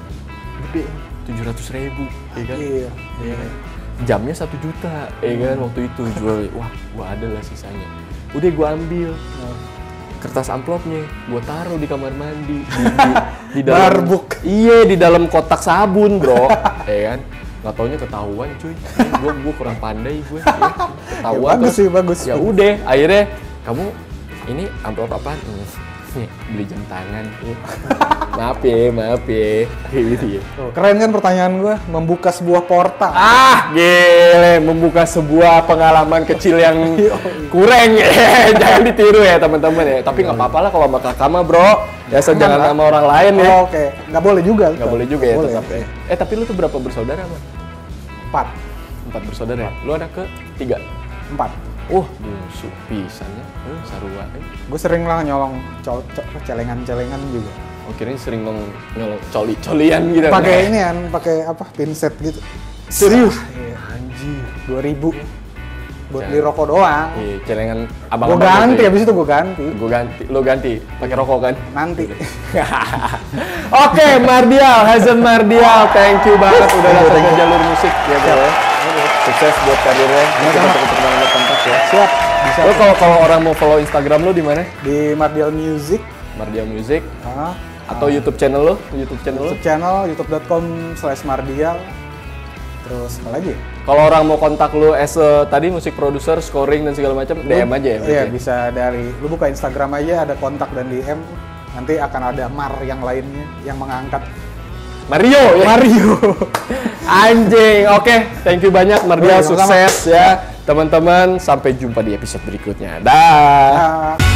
Gede. tujuh ratus ribu. Ya kan? Iya. Iya kan? Jamnya satu juta. Ya kan waktu itu jual. Wah gue ada lah sisanya. Udah gue ambil. Kertas amplopnya, gue taruh di kamar mandi, di, di, di dalam, Barbuk. iya di dalam kotak sabun bro, ya kan, nggak taunya ketahuan cuy, gue gue kurang pandai gue, ya. ketahuan Ya, bagus sih, bagus. ya udah akhirnya kamu ini amplop apaan Hmm, nih, beli jam tangan. Maaf ya maaf ya. Kayak gitu ya. Keren kan pertanyaan gua? Membuka sebuah portal. ah gile membuka sebuah pengalaman kecil yang kurang. Ya jangan ditiru ya teman-teman ya. Tapi nggak apa-apa lah kalau sama kakak mah bro. Ya jangan lah. sama orang lain ya. Oh, Oke, nggak boleh juga. nggak boleh juga ya Boleh. tetap ya. Eh tapi lu tuh berapa bersaudara mah Empat, empat bersaudara ya? Lu anak ke tiga? Empat. Uh bungsu pisannya eh, sarua eh. Gue sering lah nyolong col- co- celengan-celengan juga. Oh kirain sering dong nyolong coli colian gitu. Pakai ini kan, pakai apa? Pinset gitu. Serius? Iya. Anjir. Dua ribu buat beli rokok doang. Iya, celengan abang Gue ganti, habis itu gue ganti. Gue ganti, lo ganti, pakai rokok kan? Nanti. Oke, Mardial, Hazen Mardial, thank you banget udah datang ke jalur musik ya bro. ya. Sukses buat karirnya. Kita ketemu tempat ya. Siap. Bisa Lo kalau kalau orang mau follow Instagram lo di mana? di Mardial Music. Mardial Music ah, atau YouTube channel lo? YouTube channel lo? YouTube channel youtube.com slash mardial. Terus apa lagi? Kalau orang mau kontak lo as a, tadi musik produser, scoring dan segala macam, DM aja ya. Iya ya? bisa dari lu buka Instagram aja ada kontak dan DM nanti akan ada Mar yang lainnya yang mengangkat Mario ya. Mario. Anjing. Oke, thank you banyak sama-sama. sukses ya. Teman-teman, sampai jumpa di episode berikutnya. Dah. Ah.